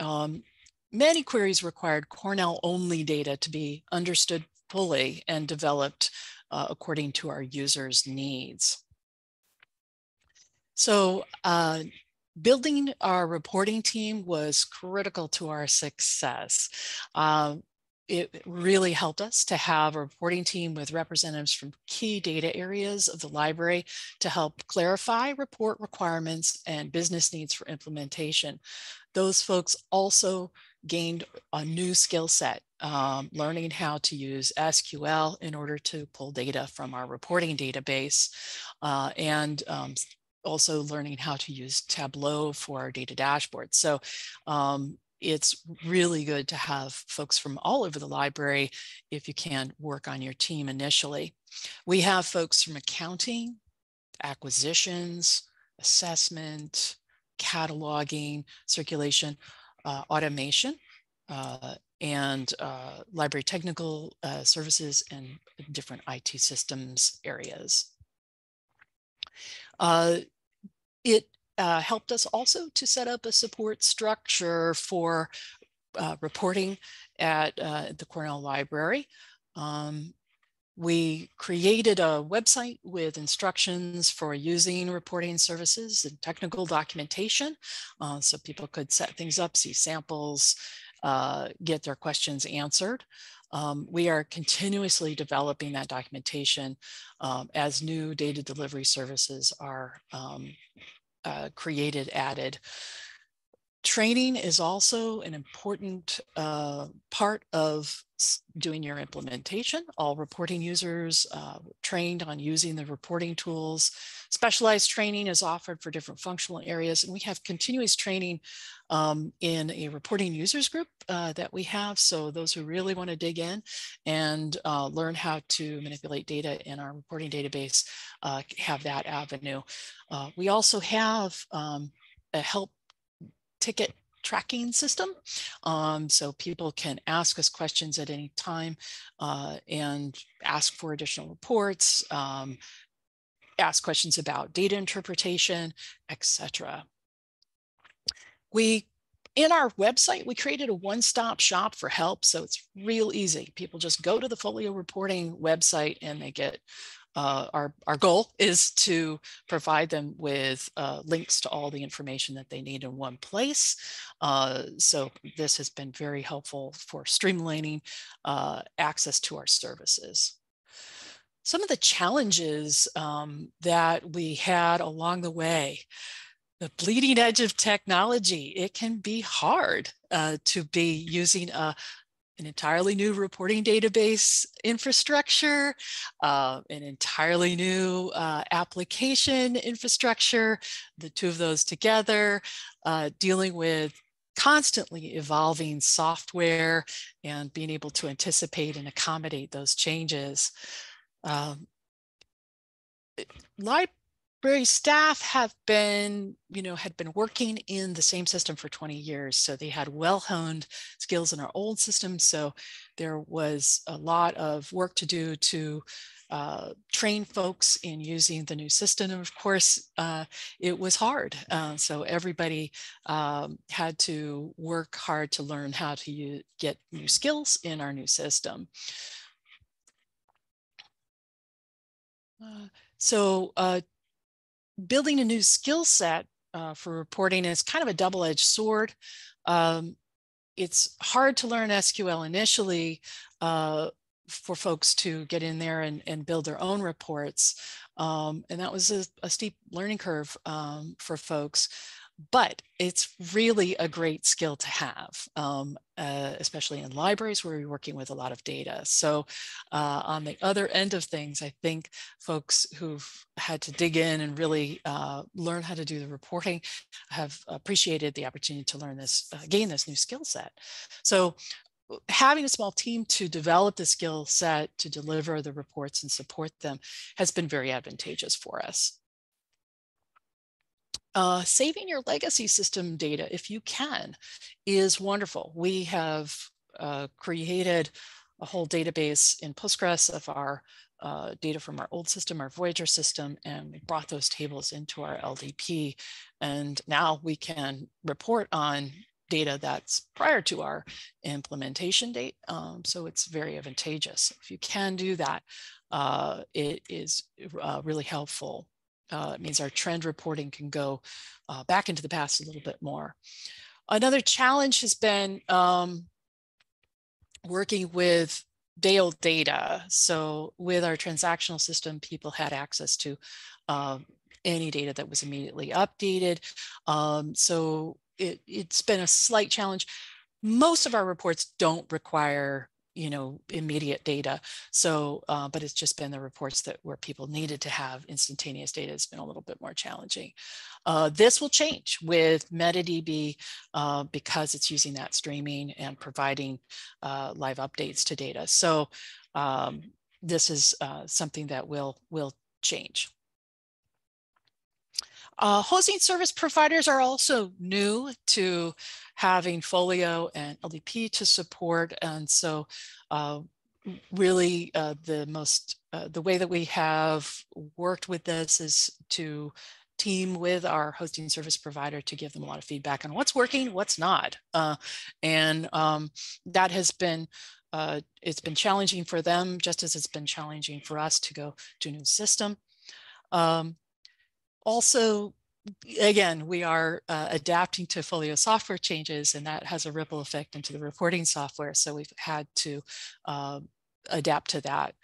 um, many queries required Cornell only data to be understood fully and developed uh, according to our users' needs. So uh, building our reporting team was critical to our success. Uh, it really helped us to have a reporting team with representatives from key data areas of the library to help clarify report requirements and business needs for implementation. Those folks also gained a new skill set, um, learning how to use SQL in order to pull data from our reporting database uh, and um, also learning how to use Tableau for our data dashboard. So um, it's really good to have folks from all over the library if you can work on your team initially. We have folks from accounting, acquisitions, assessment, cataloging, circulation, uh, automation, uh, and uh, library technical uh, services and different IT systems areas. It uh, helped us also to set up a support structure for uh, reporting at uh, the Cornell Library. Um, we created a website with instructions for using reporting services and technical documentation uh, so people could set things up, see samples, uh, get their questions answered. Um, we are continuously developing that documentation um, as new data delivery services are um, uh, created, added. Training is also an important uh, part of doing your implementation. All reporting users uh, trained on using the reporting tools. Specialized training is offered for different functional areas, and we have continuous training um, in a reporting users group uh, that we have. So those who really want to dig in and uh, learn how to manipulate data in our reporting database uh, have that avenue. Uh, we also have um, a help ticket tracking system. Um, so people can ask us questions at any time uh, and ask for additional reports, um, ask questions about data interpretation, etc. We in our website, we created a one-stop shop for help. So it's real easy. People just go to the folio reporting website and they get uh, our, our goal is to provide them with uh, links to all the information that they need in one place. Uh, so this has been very helpful for streamlining uh, access to our services. Some of the challenges um, that we had along the way the bleeding edge of technology. It can be hard uh, to be using a, an entirely new reporting database infrastructure, uh, an entirely new uh, application infrastructure, the two of those together, uh, dealing with constantly evolving software and being able to anticipate and accommodate those changes. Um, library staff have been, you know, had been working in the same system for 20 years. So they had well-honed skills in our old system. So there was a lot of work to do to uh, train folks in using the new system. And of course, uh, it was hard. Uh, so everybody um, had to work hard to learn how to use, get new skills in our new system. Uh, so uh, building a new skill set uh, for reporting is kind of a double-edged sword. Um, it's hard to learn SQL initially uh, for folks to get in there and, and build their own reports. Um, and that was a, a steep learning curve um, for folks but it's really a great skill to have, um, uh, especially in libraries where you're working with a lot of data. So uh, on the other end of things, I think folks who've had to dig in and really uh, learn how to do the reporting have appreciated the opportunity to learn this, uh, gain this new skill set. So having a small team to develop the skill set to deliver the reports and support them has been very advantageous for us. Uh, saving your legacy system data, if you can, is wonderful. We have uh, created a whole database in Postgres of our uh, data from our old system, our Voyager system, and we brought those tables into our LDP. And now we can report on data that's prior to our implementation date. Um, so it's very advantageous. If you can do that, uh, it is uh, really helpful uh, it means our trend reporting can go uh, back into the past a little bit more. Another challenge has been um, working with day old data. So with our transactional system, people had access to um, any data that was immediately updated. Um, so it, it's been a slight challenge. Most of our reports don't require you know, immediate data. So, uh, but it's just been the reports that where people needed to have instantaneous data has been a little bit more challenging. Uh, this will change with MetaDB uh, because it's using that streaming and providing uh, live updates to data. So um, this is uh, something that will, will change. Uh, hosting service providers are also new to having Folio and LDP to support. And so uh, really uh, the most, uh, the way that we have worked with this is to team with our hosting service provider to give them a lot of feedback on what's working, what's not. Uh, and um, that has been uh, it's been challenging for them just as it's been challenging for us to go to a new system. Um, also, again, we are uh, adapting to Folio software changes and that has a ripple effect into the reporting software. So we've had to uh, adapt to that.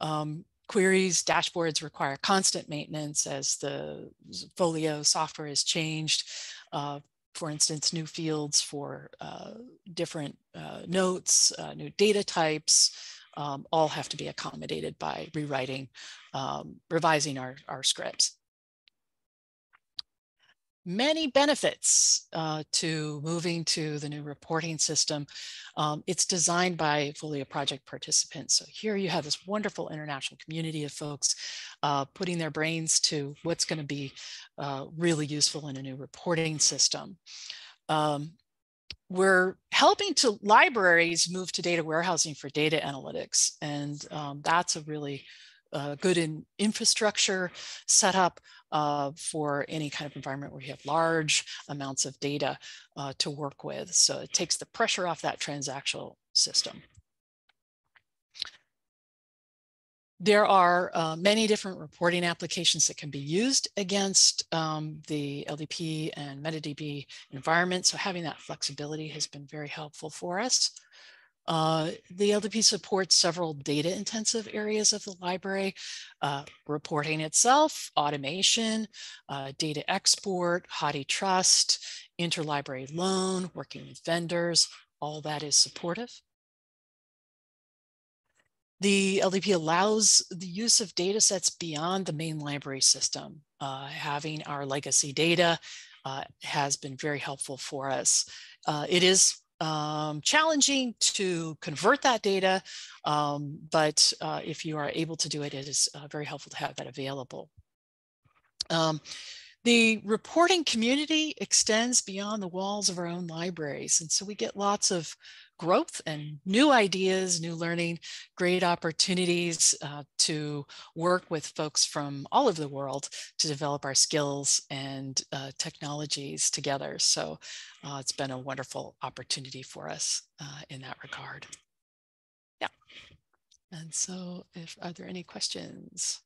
Um, queries, dashboards require constant maintenance as the Folio software is changed. Uh, for instance, new fields for uh, different uh, notes, uh, new data types, um, all have to be accommodated by rewriting, um, revising our, our scripts many benefits uh, to moving to the new reporting system. Um, it's designed by Folio project participants. So here you have this wonderful international community of folks uh, putting their brains to what's going to be uh, really useful in a new reporting system. Um, we're helping to libraries move to data warehousing for data analytics. And um, that's a really uh, good in infrastructure setup uh, for any kind of environment where you have large amounts of data uh, to work with. So it takes the pressure off that transactional system. There are uh, many different reporting applications that can be used against um, the LDP and MetaDB environment. So having that flexibility has been very helpful for us. Uh, the LDP supports several data intensive areas of the library, uh, reporting itself, automation, uh, data export, HathiTrust, interlibrary loan, working with vendors, all that is supportive. The LDP allows the use of data sets beyond the main library system. Uh, having our legacy data uh, has been very helpful for us. Uh, it is um, challenging to convert that data, um, but uh, if you are able to do it, it is uh, very helpful to have that available. Um, the reporting community extends beyond the walls of our own libraries. And so we get lots of growth and new ideas, new learning, great opportunities uh, to work with folks from all over the world to develop our skills and uh, technologies together. So uh, it's been a wonderful opportunity for us uh, in that regard. Yeah. And so if, are there any questions?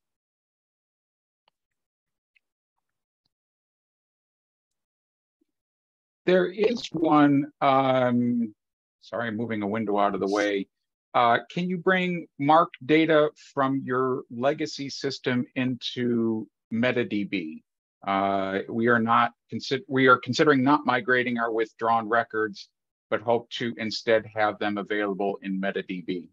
There is one, um, sorry, moving a window out of the way. Uh, can you bring MARC data from your legacy system into MetaDB? Uh, we are not consider we are considering not migrating our withdrawn records, but hope to instead have them available in MetaDB.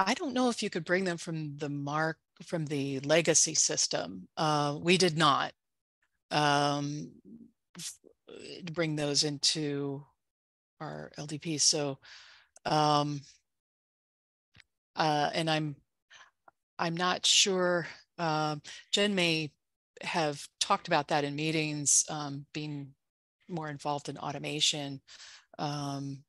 I don't know if you could bring them from the MARC from the legacy system. Uh, we did not um, bring those into our LDP. So, um, uh, and I'm I'm not sure. Uh, Jen may have talked about that in meetings, um, being more involved in automation. Um,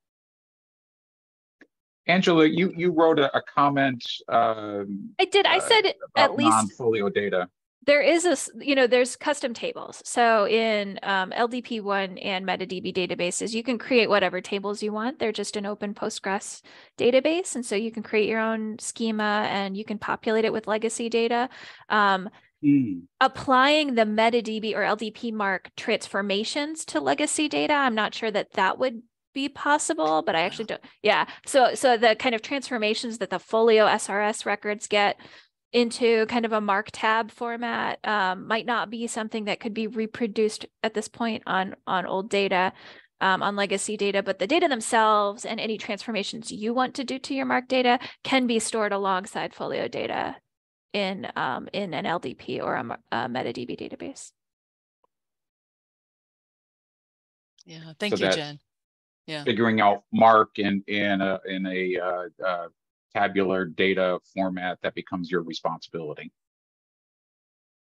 Angela, you you wrote a, a comment. Um, I did. I uh, said at least non-folio data. There is a, you know, there's custom tables. So in um, LDP1 and MetaDB databases, you can create whatever tables you want. They're just an open Postgres database. And so you can create your own schema and you can populate it with legacy data. Um, Mm. applying the MetaDB or LDP MARC transformations to legacy data, I'm not sure that that would be possible, but I actually don't. Yeah. So so the kind of transformations that the Folio SRS records get into kind of a MARC tab format um, might not be something that could be reproduced at this point on on old data. Um, on legacy data, but the data themselves and any transformations you want to do to your MARC data can be stored alongside Folio data in um, in an LDP or a, a MetaDB database. yeah, thank So you, Jen. Yeah. Figuring out MARC in in a in a uh, uh, tabular data format that becomes your responsibility.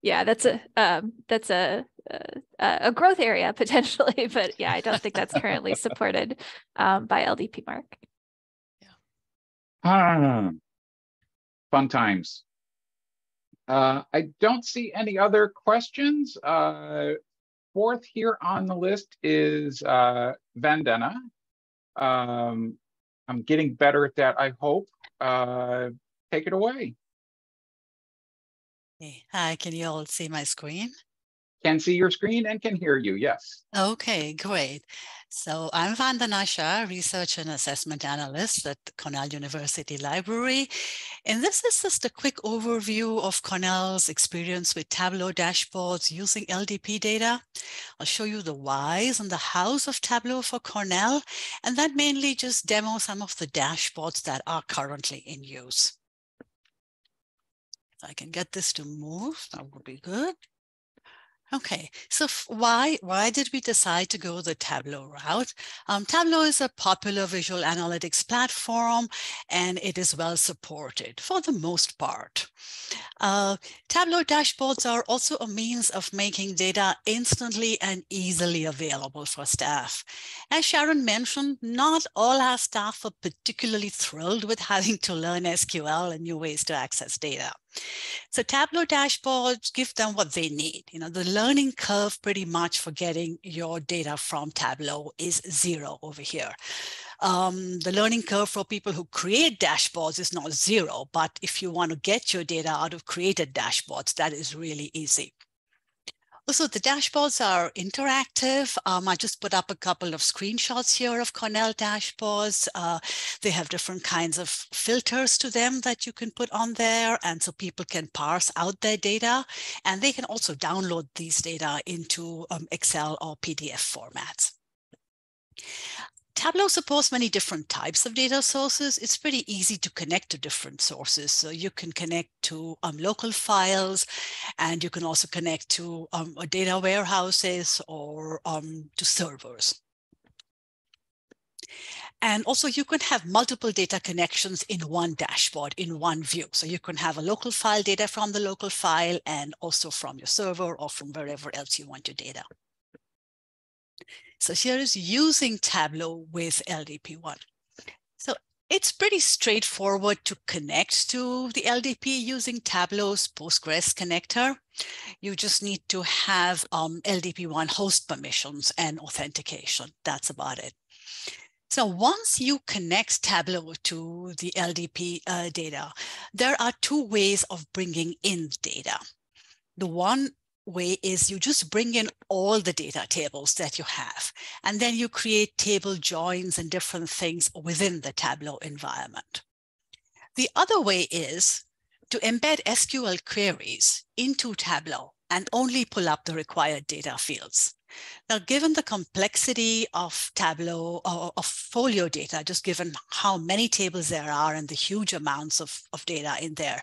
Yeah, that's a um, that's a, a a growth area potentially, but yeah, I don't think that's currently supported um, by LDP MARC. Ah, fun times. Uh, I don't see any other questions. Uh, fourth here on the list is uh, Vandana. Um, I'm getting better at that, I hope. Uh, take it away. Hi, can you all see my screen? Can see your screen and can hear you, yes. Okay, great. So I'm Vandana Shah, Research and Assessment Analyst at Cornell University Library. And this is just a quick overview of Cornell's experience with Tableau dashboards using LDP data. I'll show you the whys and the hows of Tableau for Cornell, and then mainly just demo some of the dashboards that are currently in use. If I can get this to move, that would be good. Okay, so why why did we decide to go the Tableau route? Um, Tableau is a popular visual analytics platform, and it is well supported for the most part. Uh, Tableau dashboards are also a means of making data instantly and easily available for staff. As Sharon mentioned, not all our staff are particularly thrilled with having to learn SQL and new ways to access data. So Tableau dashboards give them what they need. You know, the learning curve pretty much for getting your data from Tableau is zero over here. Um, the learning curve for people who create dashboards is not zero, but if you want to get your data out of created dashboards, that is really easy. Also, the dashboards are interactive. Um, I just put up a couple of screenshots here of Cornell dashboards. Uh, they have different kinds of filters to them that you can put on there. And so people can parse out their data. And they can also download these data into um, Excel or PDF formats. Tableau supports many different types of data sources. It's pretty easy to connect to different sources. So you can connect to um, local files, and you can also connect to um, data warehouses or um, to servers. And also you can have multiple data connections in one dashboard, in one view. So you can have a local file data from the local file and also from your server or from wherever else you want your data. So here is using Tableau with LDP1. So it's pretty straightforward to connect to the LDP using Tableau's Postgres connector. You just need to have um, LDP1 host permissions and authentication. That's about it. So once you connect Tableau to the LDP uh, data, there are two ways of bringing in data. The one way is you just bring in all the data tables that you have, and then you create table joins and different things within the Tableau environment. The other way is to embed SQL queries into Tableau and only pull up the required data fields. Now, given the complexity of Tableau or of folio data, just given how many tables there are and the huge amounts of, of data in there,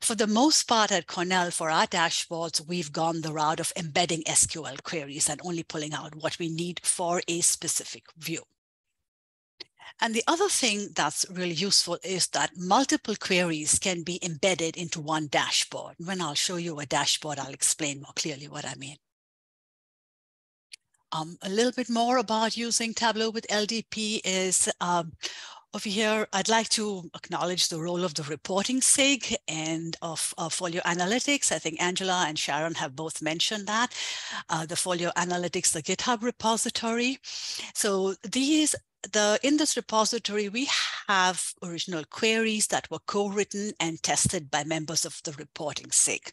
for the most part at Cornell, for our dashboards, we've gone the route of embedding SQL queries and only pulling out what we need for a specific view. And the other thing that's really useful is that multiple queries can be embedded into one dashboard. When I'll show you a dashboard, I'll explain more clearly what I mean. Um, a little bit more about using Tableau with LDP is um, over here, I'd like to acknowledge the role of the reporting SIG and of, Folio Analytics. I think Angela and Sharon have both mentioned that. Uh, the Folio Analytics, the GitHub repository. So these the in this repository, we have original queries that were co-written and tested by members of the reporting SIG.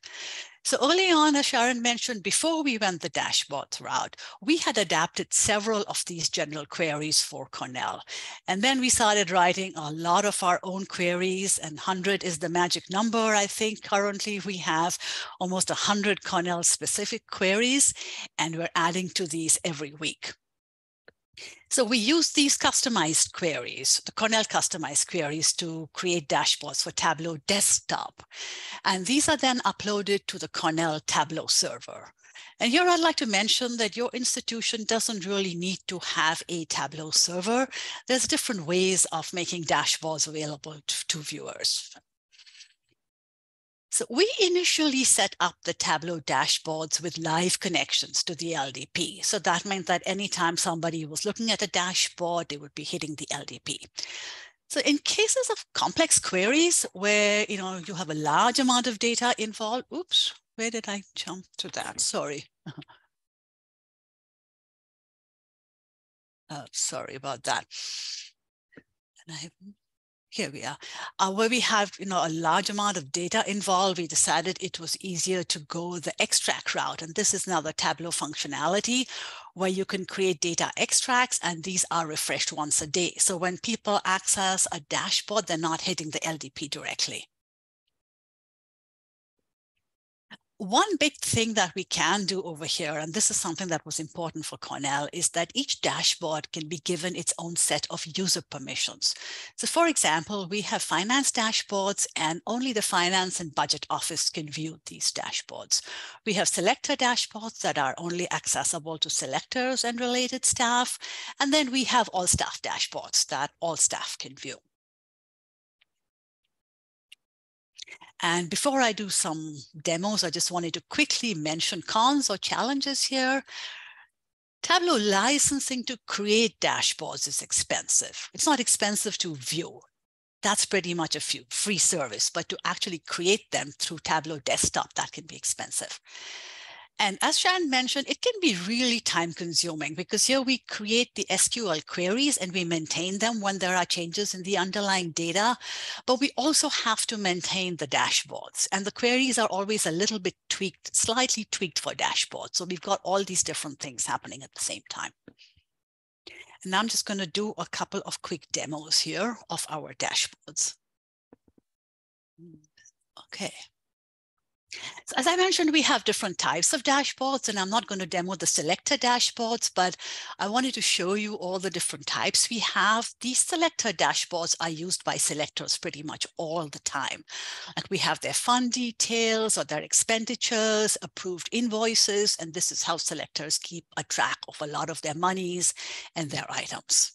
So early on, as Sharon mentioned, before we went the dashboard route, we had adapted several of these general queries for Cornell. And then we started writing a lot of our own queries and 100 is the magic number. I think currently we have almost 100 Cornell specific queries and we're adding to these every week. So we use these customized queries, the Cornell customized queries to create dashboards for Tableau desktop. And these are then uploaded to the Cornell Tableau server. And here I'd like to mention that your institution doesn't really need to have a Tableau server. There's different ways of making dashboards available to, to viewers. So we initially set up the Tableau dashboards with live connections to the LDP. So that meant that anytime somebody was looking at a dashboard, they would be hitting the LDP. So in cases of complex queries where you know you have a large amount of data involved, oops, where did I jump to that? Sorry. uh, sorry about that. And I here we are, uh, where we have you know a large amount of data involved, we decided it was easier to go the extract route. And this is now the Tableau functionality where you can create data extracts and these are refreshed once a day. So when people access a dashboard, they're not hitting the LDP directly. One big thing that we can do over here, and this is something that was important for Cornell, is that each dashboard can be given its own set of user permissions. So for example, we have finance dashboards and only the finance and budget office can view these dashboards. We have selector dashboards that are only accessible to selectors and related staff. And then we have all staff dashboards that all staff can view. And before I do some demos, I just wanted to quickly mention cons or challenges here. Tableau licensing to create dashboards is expensive. It's not expensive to view. That's pretty much a free service, but to actually create them through Tableau desktop, that can be expensive. And as Sharon mentioned, it can be really time consuming because here we create the SQL queries and we maintain them when there are changes in the underlying data, but we also have to maintain the dashboards and the queries are always a little bit tweaked, slightly tweaked for dashboards. So we've got all these different things happening at the same time. And I'm just going to do a couple of quick demos here of our dashboards. Okay. So as I mentioned, we have different types of dashboards, and I'm not going to demo the selector dashboards, but I wanted to show you all the different types we have. These selector dashboards are used by selectors pretty much all the time. Like we have their fund details or their expenditures, approved invoices, and this is how selectors keep a track of a lot of their monies and their items.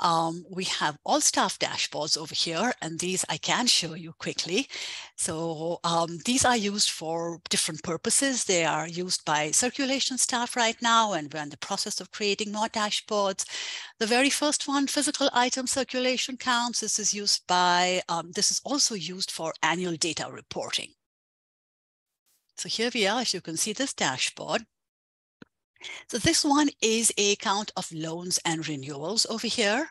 Um, we have all staff dashboards over here, and these I can show you quickly. So um, these are used for different purposes. They are used by circulation staff right now, and we're in the process of creating more dashboards. The very first one, physical item circulation counts, this is used by, um, this is also used for annual data reporting. So here we are, as you can see this dashboard. So this one is a count of loans and renewals over here.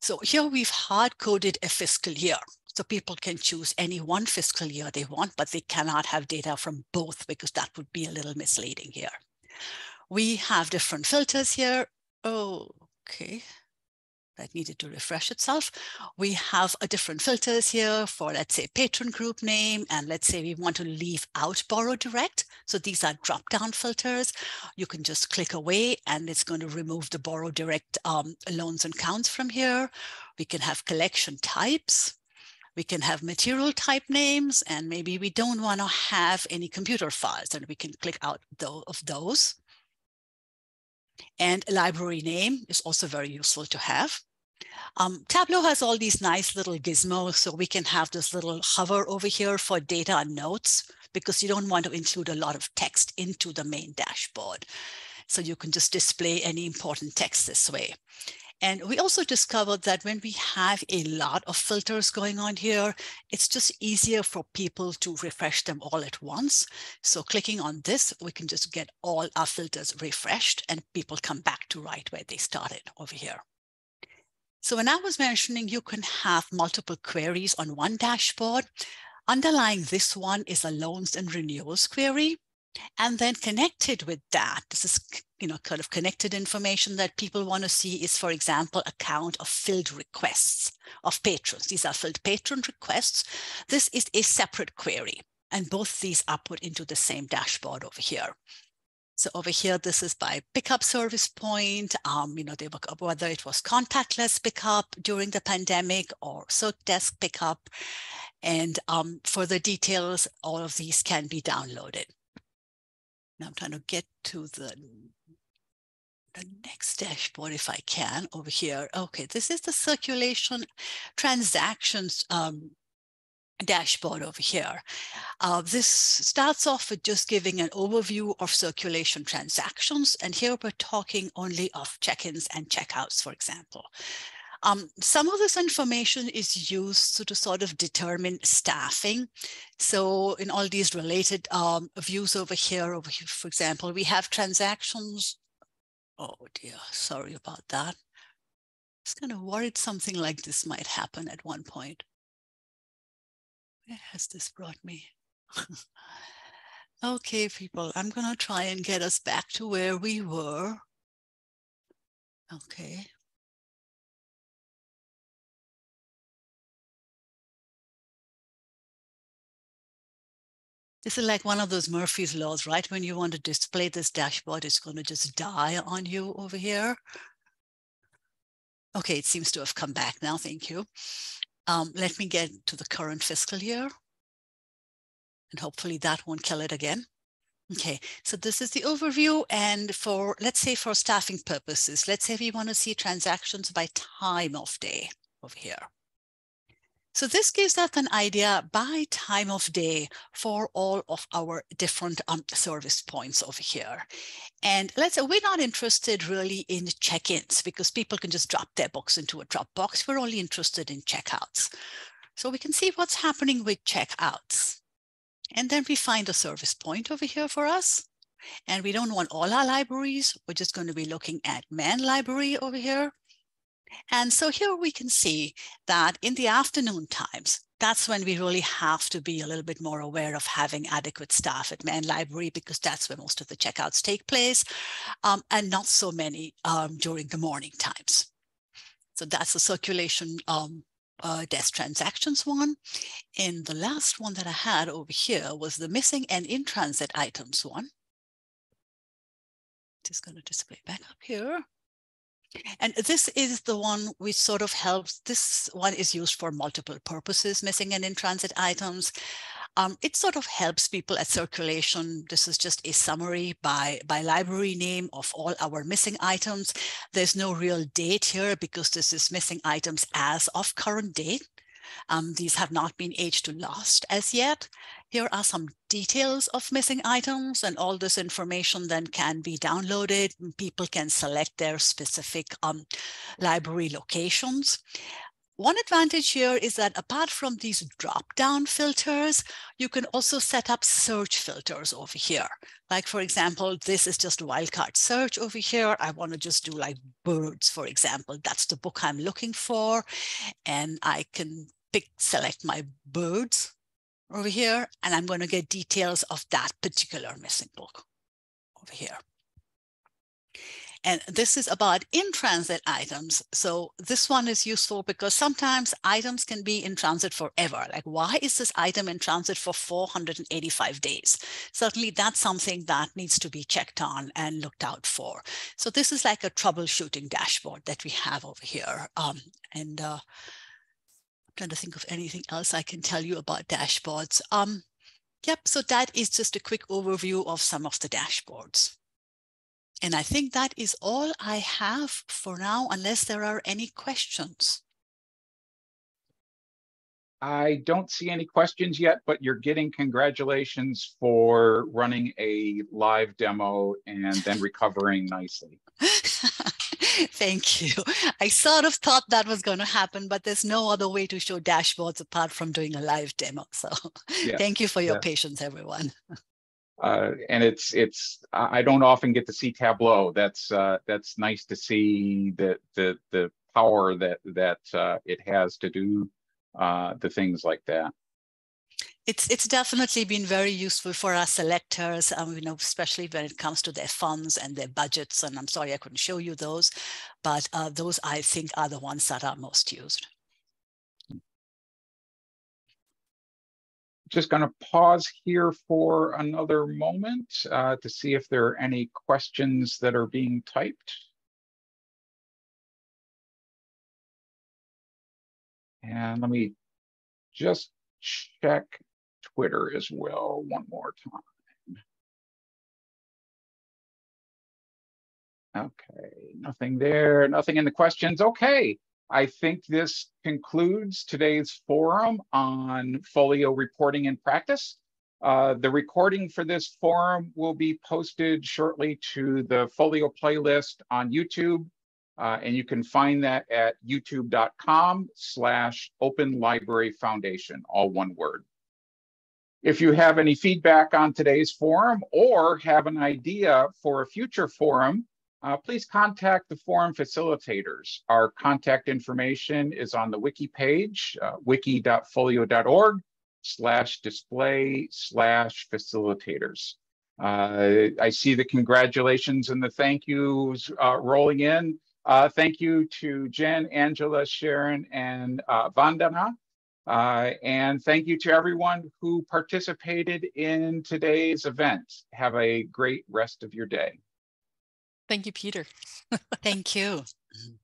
So here we've hard coded a fiscal year. So people can choose any one fiscal year they want, but they cannot have data from both because that would be a little misleading here. We have different filters here. Oh, okay that needed to refresh itself. We have a different filters here for, let's say, patron group name. And let's say we want to leave out borrow direct. So these are drop down filters. You can just click away and it's going to remove the borrow direct um, loans and counts from here. We can have collection types. We can have material type names, and maybe we don't want to have any computer files, and we can click out of those. And a library name is also very useful to have. Um, Tableau has all these nice little gizmos, so we can have this little hover over here for data and notes because you don't want to include a lot of text into the main dashboard. So you can just display any important text this way. And we also discovered that when we have a lot of filters going on here, it's just easier for people to refresh them all at once. So clicking on this, we can just get all our filters refreshed and people come back to right where they started over here. So when I was mentioning you can have multiple queries on one dashboard, underlying this one is a loans and renewals query. And then connected with that, this is you know kind of connected information that people want to see is, for example, a count of filled requests of patrons. These are filled patron requests. This is a separate query. And both these are put into the same dashboard over here. So over here, this is by pickup service point. Um, you know, they look up whether it was contactless pickup during the pandemic or Circ desk pickup. And um, further details, all of these can be downloaded. Now I'm trying to get to the, the next dashboard if I can over here. Okay, this is the circulation transactions um, dashboard over here. Uh, this starts off with just giving an overview of circulation transactions. And here we're talking only of check-ins and checkouts, for example. Um, some of this information is used to, to, sort of determine staffing. So in all these related um, views over here, over here, for example, we have transactions. Oh dear, sorry about that. I was kind of worried something like this might happen at one point. Where has this brought me? okay, people, I'm going to try and get us back to where we were. Okay. This is like one of those Murphy's laws, right? When you want to display this dashboard, it's going to just die on you over here. Okay, it seems to have come back now. Thank you. Um, let me get to the current fiscal year. And hopefully that won't kill it again. Okay, so this is the overview. And for, let's say for staffing purposes, let's say we want to see transactions by time of day over here. So this gives us an idea by time of day for all of our different um, service points over here. And let's say we're not interested really in check-ins because people can just drop their books into a Dropbox. We're only interested in checkouts. So we can see what's happening with checkouts. And then we find a service point over here for us. And we don't want all our libraries. We're just going to be looking at Mann library over here. And so here we can see that in the afternoon times, that's when we really have to be a little bit more aware of having adequate staff at Mann Library because that's where most of the checkouts take place um, and not so many um, during the morning times. So that's the circulation um, uh, desk transactions one. And the last one that I had over here was the missing and in transit items one. Just going to display back up here. And this is the one which sort of helps. This one is used for multiple purposes, missing and in transit items. Um, it sort of helps people at circulation. This is just a summary by, by library name of all our missing items. There's no real date here because this is missing items as of current date. Um, these have not been aged to lost as yet. Here are some details of missing items and all this information then can be downloaded. People can select their specific um, library locations. One advantage here is that apart from these drop-down filters, you can also set up search filters over here. Like for example, this is just wildcard search over here. I want to just do like birds, for example. That's the book I'm looking for. And I can pick, select my birds over here, and I'm going to get details of that particular missing book over here. And this is about in-transit items. So this one is useful because sometimes items can be in transit forever. Like why is this item in transit for 485 days? Certainly that's something that needs to be checked on and looked out for. So this is like a troubleshooting dashboard that we have over here. Um, and uh, trying to think of anything else I can tell you about dashboards. Um, yep, so that is just a quick overview of some of the dashboards. And I think that is all I have for now, unless there are any questions. I don't see any questions yet, but you're getting congratulations for running a live demo and then recovering nicely. Thank you. I sort of thought that was going to happen, but there's no other way to show dashboards apart from doing a live demo. So yeah. thank you for your yeah. patience, everyone. uh, and it's it's I don't often get to see Tableau. That's uh, that's nice to see the the the power that that uh, it has to do uh, the things like that. It's it's definitely been very useful for our selectors, um, you know, especially when it comes to their funds and their budgets. And I'm sorry I couldn't show you those, but uh, those I think are the ones that are most used. just going to pause here for another moment uh, to see if there are any questions that are being typed. And let me just check Twitter as well one more time. Okay, nothing there, nothing in the questions. Okay, I think this concludes today's forum on folio reporting and practice. Uh, the recording for this forum will be posted shortly to the folio playlist on YouTube. Uh, and you can find that at youtube.com slash open library foundation, all one word. If you have any feedback on today's forum or have an idea for a future forum, uh, please contact the forum facilitators. Our contact information is on the wiki page, uh, wiki.folio.org slash display slash facilitators. Uh, I see the congratulations and the thank yous uh, rolling in. Uh, thank you to Jen, Angela, Sharon, and uh, Vandana. Uh, and thank you to everyone who participated in today's event. Have a great rest of your day. Thank you, Peter. Thank you. Mm-hmm.